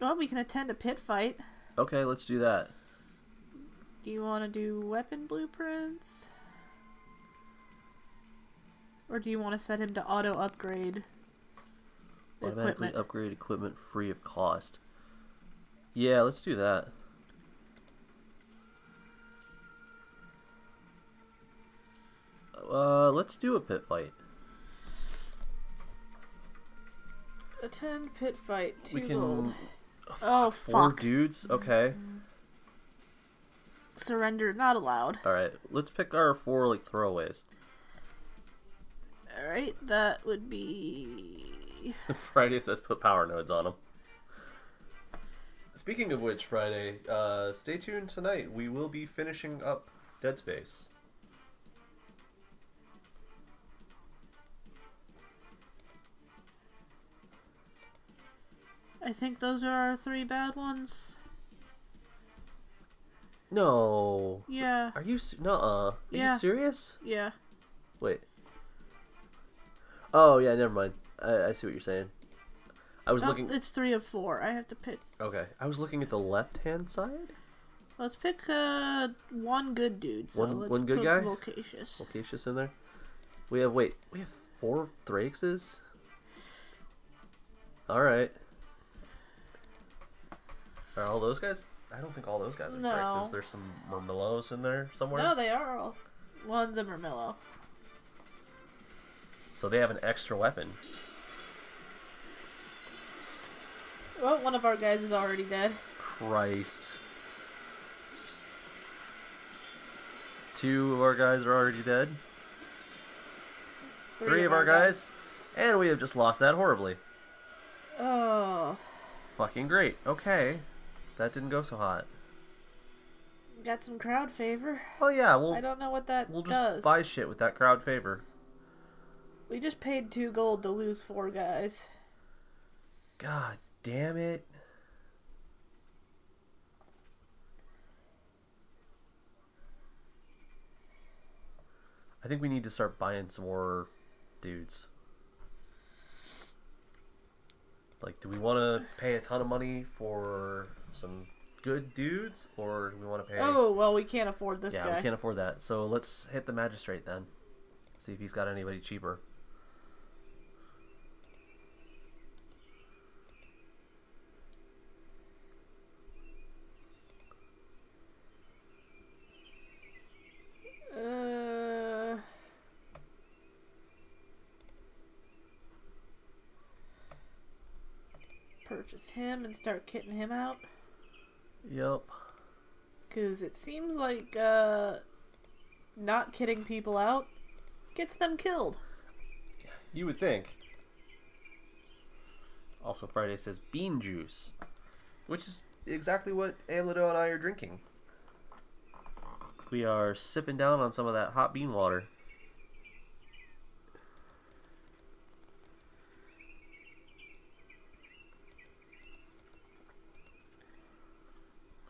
A: Well, we can attend a pit fight.
B: Okay, let's do that.
A: Do you want to do weapon blueprints? Or do you want to set him to auto upgrade
B: Automatically
A: equipment?
B: upgrade equipment free of cost. Yeah, let's do that. Uh, let's do a pit fight.
A: Attend pit fight. Two
B: we can.
A: gold. Oh
B: Four
A: fuck!
B: dudes. Okay.
A: Surrender not allowed.
B: All right. Let's pick our four like throwaways.
A: All right, that would be.
B: Friday says put power nodes on them. Speaking of which, Friday, uh, stay tuned tonight. We will be finishing up Dead Space.
A: I think those are our three bad ones.
B: No.
A: Yeah,
B: Are you no? Uh, are
A: Yeah.
B: you serious?
A: yeah.
B: Wait. Oh yeah, never mind. I, I see what you're saying. I was
A: Oh,
B: looking.
A: It's three of four. I have to pick.
B: Okay, I was looking at the left hand side.
A: Let's pick uh one good dude. So
B: One-
A: let's
B: one good guy?
A: Volcatius.
B: Locacious in there. We have wait. We have four Thraxes. All right. Are all those guys? I don't think all those guys are
A: No.
B: Thraxes. There's some Murmillos in there somewhere.
A: No, they are all. One's a Murmillo.
B: So they have an extra weapon.
A: Well, one of our guys is already dead.
B: Christ. Two of our guys are already dead. Three, of our guys. And we have just lost that horribly.
A: Oh,
B: Fucking great. Okay. That didn't go so hot.
A: got some crowd favor.
B: Oh yeah, we'll
A: I don't know what that
B: we'll just
A: does.
B: buy shit with that crowd favor.
A: We just paid two gold to lose four guys.
B: God damn it. I think we need to start buying some more dudes. Like, do we want to pay a ton of money for some good dudes, or do we want to pay?
A: Oh well, we can't afford this
B: yeah,
A: guy.
B: we can't afford that. So let's hit the magistrate then. See if he's got anybody cheaper.
A: Uh, purchase him and start kitting him out.
B: Yep.
A: Because it seems like uh, not kitting people out gets them killed.
B: You would think. Also, Friday says bean juice, which is exactly what Amledo and I are drinking. We are sipping down on some of that hot bean water.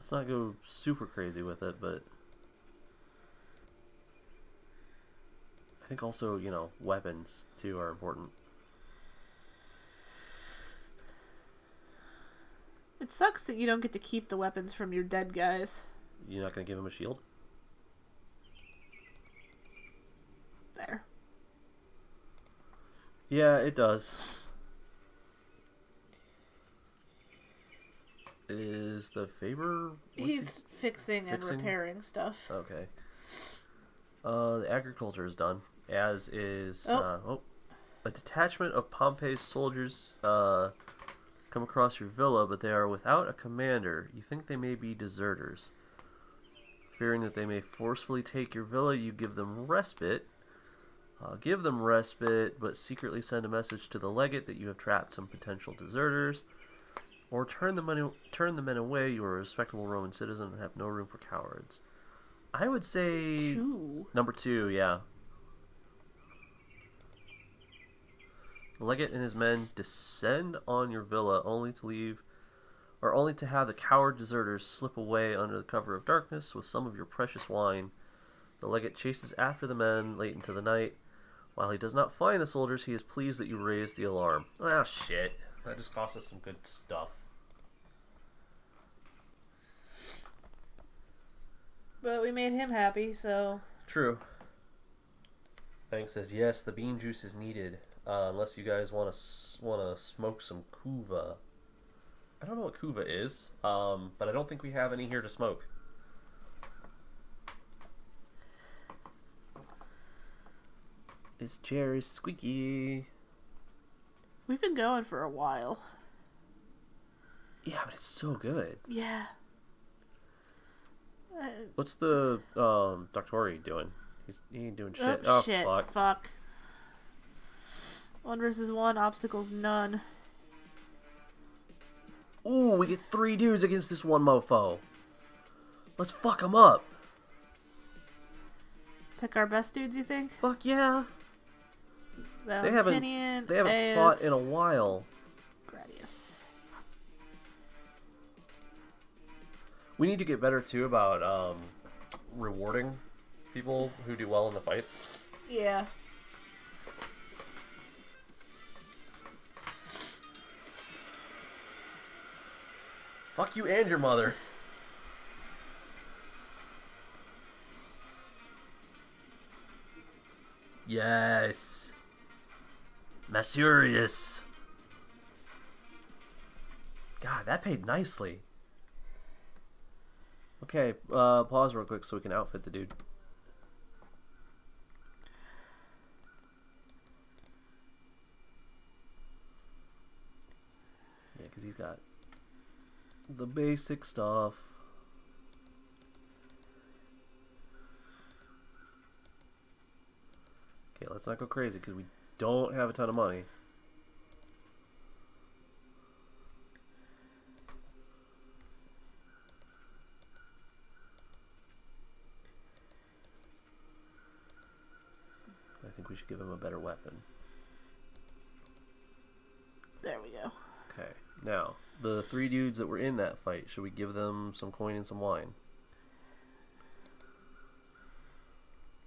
B: Let's not go super crazy with it, but I think also, you know, weapons too are important.
A: It sucks that you don't get to keep the weapons from your dead guys.
B: You're not gonna give him a shield?
A: There.
B: Yeah, it does. Is the he-
A: He's fixing, and repairing stuff.
B: Okay. Uh, the agriculture is done, as is
A: Oh.
B: Uh, oh, a detachment of Pompey's soldiers uh, come across your villa, but they are without a commander. You think they may be deserters. Fearing that they may forcefully take your villa, you give them respite. Uh, give them respite, but secretly send a message to the legate that you have trapped some potential deserters, or turn the money, turn the men away. You are a respectable Roman citizen and have no room for cowards. I would say
A: Two.
B: number two, yeah. The legate and his men descend on your villa only to leave, or only to have the coward deserters slip away under the cover of darkness with some of your precious wine. The legate chases after the men late into the night. While he does not find the soldiers, he is pleased that you raised the alarm. Ah, shit. That just cost us some good stuff.
A: But we made him happy, so
B: True. Bank says yes. The bean juice is needed, uh, unless you guys want to want to smoke some kuva. I don't know what kuva is, um, but I don't think we have any here to smoke. This chair is Squeaky.
A: We've been going for a while.
B: Yeah, but it's so good.
A: Yeah. Uh,
B: What's the um Doctore doing? He's he ain't doing shit.
A: oh,
B: oh
A: shit.
B: fuck.
A: Fuck. One versus one, obstacles none.
B: Ooh, we get three dudes against this one mofo. Let's fuck him up.
A: Pick our best dudes, you think?
B: Fuck yeah. They haven't- They haven't
A: Aeus,
B: fought in a while.
A: Gradius.
B: We need to get better too about um, rewarding people who do well in the fights.
A: Yeah.
B: Fuck you and your mother. Yes. Masurius. God, that paid nicely. Okay, uh, pause real quick so we can outfit the dude. Yeah, because he's got the basic stuff. Okay, let's not go crazy because we don't have a ton of money. I think we should give him a better weapon.
A: There we go.
B: Okay, now the three dudes that were in that fight, should we give them some coin and some wine?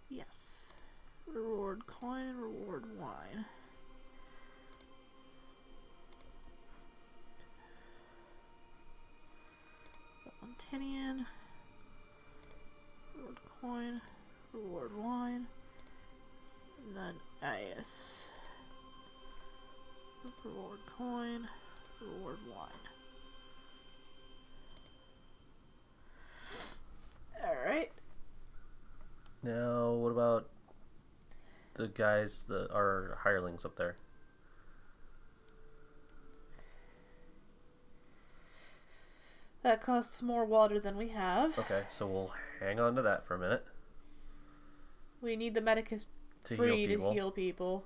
A: Yes. Reward coin, reward wine. Valentinian. Reward coin, reward wine. And then Aeus. Reward coin, reward wine. Alright.
B: Now, what about the guys that are hirelings up there?
A: That costs more water than we have.
B: Okay, so we'll hang on to that for a minute
A: We need the medicus
B: to
A: free
B: heal
A: to heal people.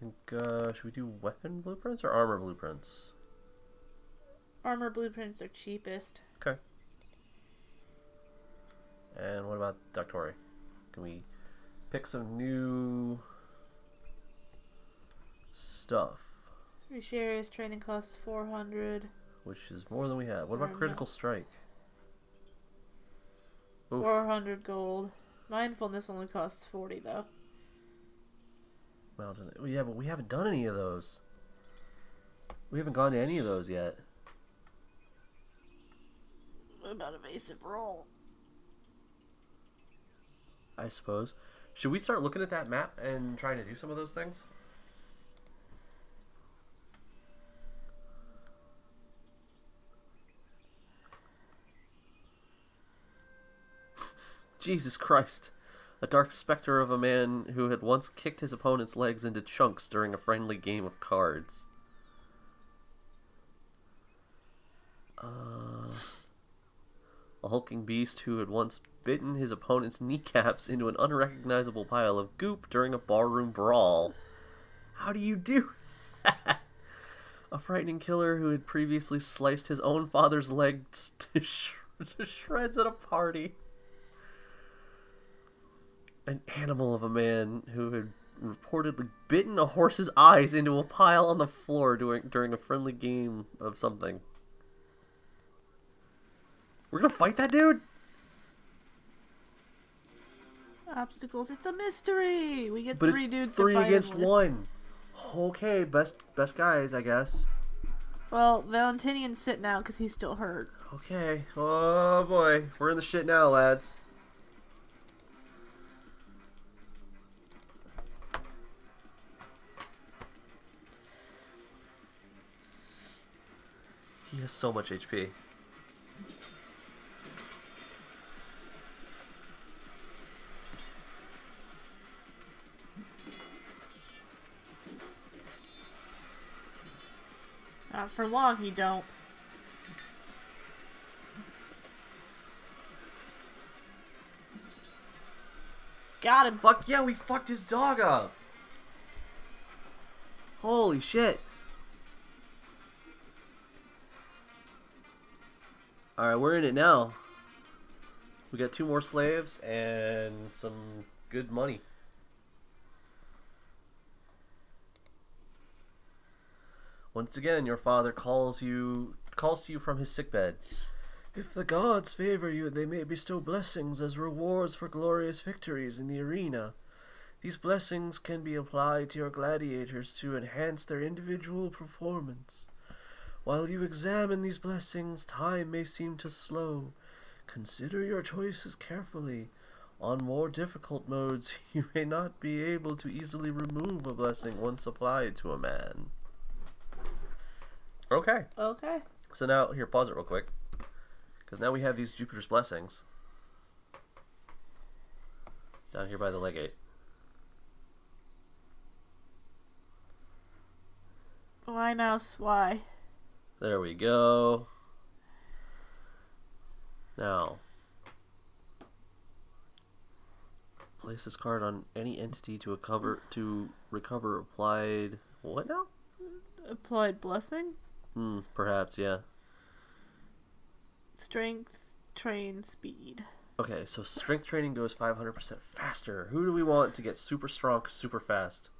B: I think, uh, should we do weapon blueprints or armor blueprints?
A: Armor blueprints are cheapest.
B: And what about Doctore? Can we pick some new stuff?
A: Retiarius training costs 400.
B: Which is more than we have. What about. Critical Strike? Oof.
A: 400 gold. Mindfulness only costs 40 though.
B: Mountain. Yeah, but we haven't done any of those. We haven't gone to any of those yet.
A: What about evasive roll?
B: I suppose. Should we start looking at that map and trying to do some of those things? Jesus Christ. A dark specter of a man who had once kicked his opponent's legs into chunks during a friendly game of cards. Uh, a hulking beast who had once bitten his opponent's kneecaps into an unrecognizable pile of goop during a barroom brawl. How do you do? A frightening killer who had previously sliced his own father's legs to, sh- to shreds at a party. An animal of a man who had reportedly bitten a horse's eyes into a pile on the floor during, during a friendly game of something. We're gonna fight that dude?
A: Obstacles. It's a mystery. We get
B: But
A: three dudes
B: three
A: to fight
B: against
A: with.
B: one. Okay, best best guys, I guess.
A: Well, Valentinian's sitting out because he's still hurt.
B: Okay. Oh boy, we're in the shit now, lads. He has so much HP.
A: For long, he don't. Got him.
B: Fuck yeah, we fucked his dog up. Holy shit. Alright, we're in it now. We got two more slaves and some good money. Once again, your father calls you calls to you from his sickbed. If the gods favor you, they may bestow blessings as rewards for glorious victories in the arena. These blessings can be applied to your gladiators to enhance their individual performance. While you examine these blessings, time may seem to slow. Consider your choices carefully. On more difficult modes, you may not be able to easily remove a blessing once applied to a man. Okay.
A: Okay.
B: So now, here, pause it real quick. Because now we have these Jupiter's blessings. Down here by the legate.
A: Why mouse? Why?
B: There we go. Now, place this card on any entity to recover to recover applied. What now?
A: Applied blessing?
B: Hmm. Perhaps. Yeah.
A: Strength, train, speed.
B: Okay. So strength training goes 500% faster. Who do we want to get super strong, super fast?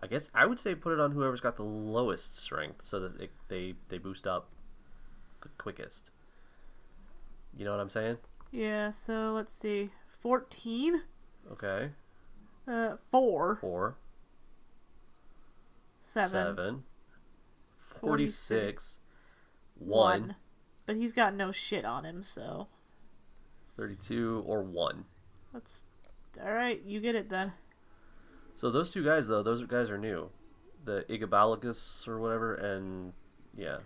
B: I guess I would say put it on whoever's got the lowest strength, so that they they, they boost up the quickest. You know what I'm saying?
A: Yeah, so let's see. 14?
B: Okay.
A: Uh, 4.
B: Four,
A: 7.
B: seven, 46,
A: 1.
B: 1,
A: But he's got no shit on him, so.
B: 32, or 1.
A: Let's. Alright, you get it then.
B: So those two guys, though, those guys are new. The Igabalagus or whatever, and yeah.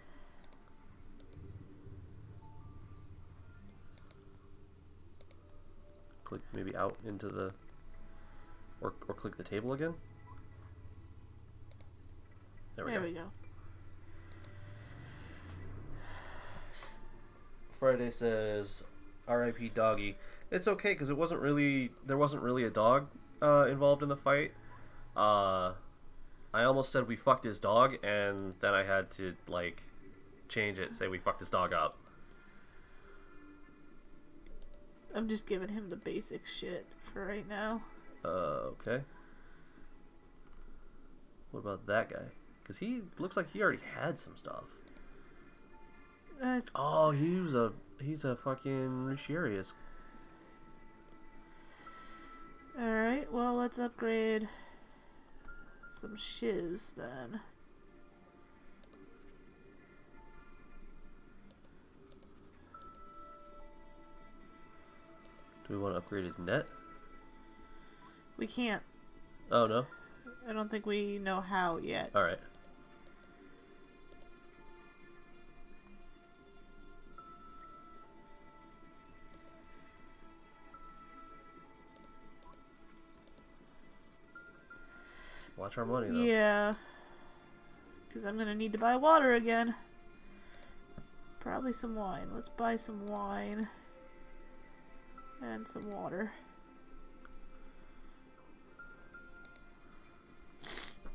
B: Click maybe out into the. Or, or click the table again. There we
A: There
B: go.
A: we go.
B: Friday says, R.I.P. Doggy. It's okay because it wasn't really there wasn't really a dog uh, involved in the fight. Uh, I almost said we fucked his dog, and then I had to like change it, say we fucked his dog up.
A: I'm just giving him the basic shit for right now.
B: Uh, okay. What about that guy? Because he looks like he already had some stuff.
A: Uh,
B: Oh, he was a he's a fucking Retiarius.
A: Alright, well, let's upgrade some shiz then.
B: We want to upgrade his net?
A: We can't.
B: Oh no.
A: I don't think we know how yet.
B: All right. Watch our money though.
A: Yeah. Because I'm going to need to buy water again. Probably some wine. Let's buy some wine. And some water.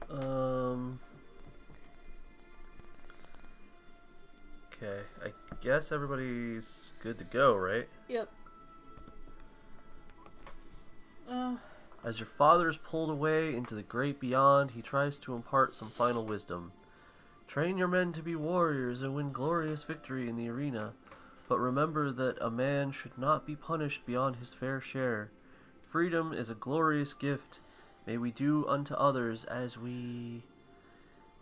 B: Um. Okay, I guess everybody's good to go, right?
A: Yep. Oh,
B: As your father is pulled away into the great beyond, he tries to impart some final wisdom. Train your men to be warriors and win glorious victory in the arena, but remember that a man should not be punished beyond his fair share. Freedom is a glorious gift. May we do unto others as we.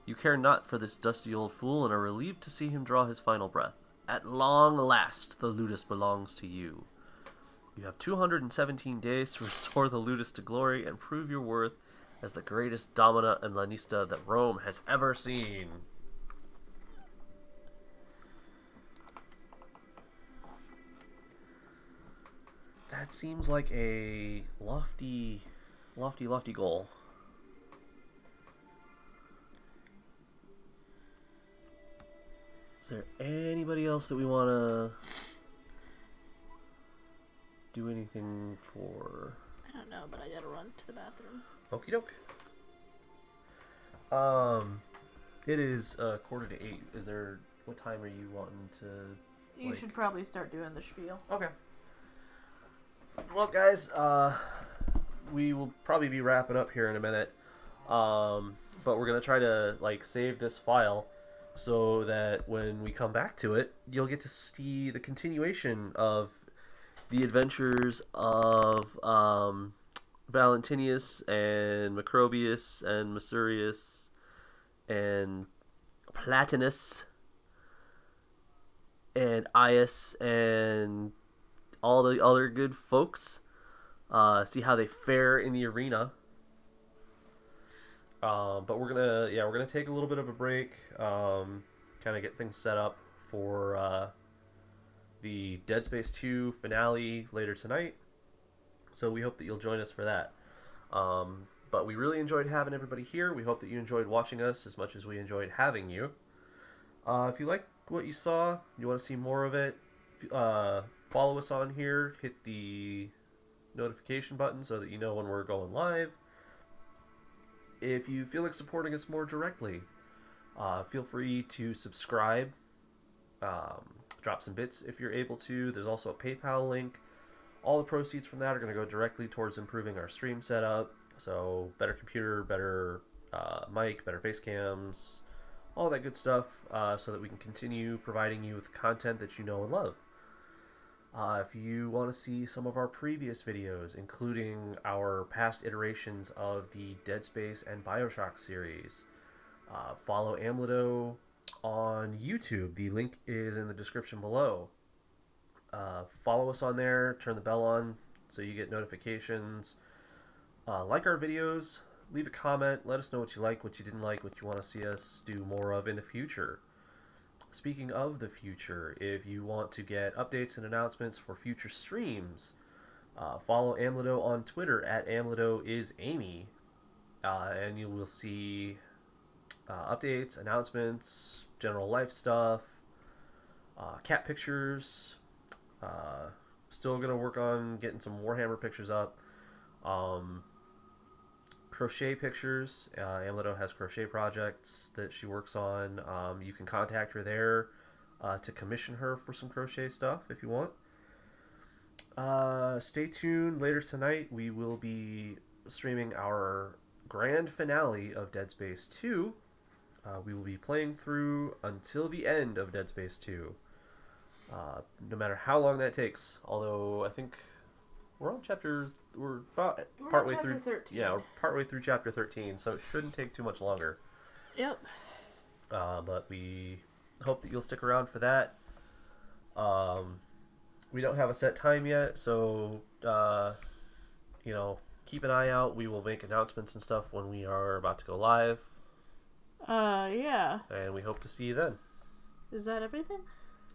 B: You care not for this dusty old fool and are relieved to see him draw his final breath. At long last, the ludus belongs to you. You have 217 days to restore the Ludus to glory and prove your worth as the greatest domina and lanista that Rome has ever seen. That seems like a lofty, lofty, lofty goal. Is there anybody else that we want to do anything for?
A: I don't know, but I gotta run to the bathroom.
B: Okie doke. Um, it is uh, quarter to eight. Is there? What time are you wanting to?
A: You
B: Like-
A: should probably start doing the spiel.
B: Okay. Well, guys, uh, we will probably be wrapping up here in a minute. Um, but we're gonna try to like save this file so that when we come back to it, you'll get to see the continuation of the adventures of um, Valentinius and Macrobius and Masurius and Platinus and Ias and all the other good folks. Uh, see how they fare in the arena. Um, but we're gonna, yeah, we're gonna take a little bit of a break, um, kind of get things set up for uh, the Dead Space 2 finale later tonight. So we hope that you'll join us for that. Um, but we really enjoyed having everybody here. We hope that you enjoyed watching us as much as we enjoyed having you. Uh, if you like what you saw, you want to see more of it, uh, follow us on here. Hit the notification button so that you know when we're going live. If you feel like supporting us more directly, uh, feel free to subscribe. Um, drop some bits if you're able to. There's also a PayPal link. All the proceeds from that are going to go directly towards improving our stream setup. So, better computer, better uh, mic, better face cams, all that good stuff, uh, so that we can continue providing you with content that you know and love. Uh, if you want to see some of our previous videos, including our past iterations of the Dead Space and Bioshock series, uh, follow Amledo on YouTube. The link is in the description below. Uh, follow us on there, turn the bell on so you get notifications. Uh, like our videos, leave a comment, let us know what you like, what you didn't like, what you want to see us do more of in the future. Speaking of the future, if you want to get updates and announcements for future streams, uh, follow Amledo on Twitter at Amledo is Amy, uh, and you will see uh, updates, announcements, general life stuff, uh, cat pictures, uh, still gonna work on getting some Warhammer pictures up. Um, crochet pictures. Uh, Amledo has crochet projects that she works on. Um, you can contact her there uh, to commission her for some crochet stuff if you want. Uh, stay tuned. Later tonight, we will be streaming our grand finale of Dead Space 2. Uh, we will be playing through until the end of Dead Space 2. Uh, no matter how long that takes. Although I think we're on chapter. We're about
A: We're
B: partway through.
A: 13.
B: Yeah, we're partway through chapter 13, so it shouldn't take too much longer.
A: Yep.
B: Uh, but we hope that you'll stick around for that. Um, we don't have a set time yet, so uh, you know, keep an eye out. We will make announcements and stuff when we are about to go live,
A: Uh, yeah.
B: and we hope to see you then.
A: Is that everything?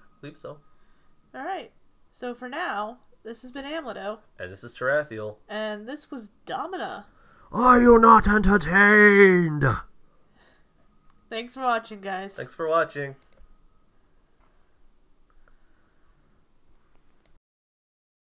B: I believe so.
A: All right. So for now, this has been Amledo,
B: And this is Tarathiel.
A: and this was Domina.
D: Are you not entertained?
A: Thanks for watching, guys.
B: Thanks for watching.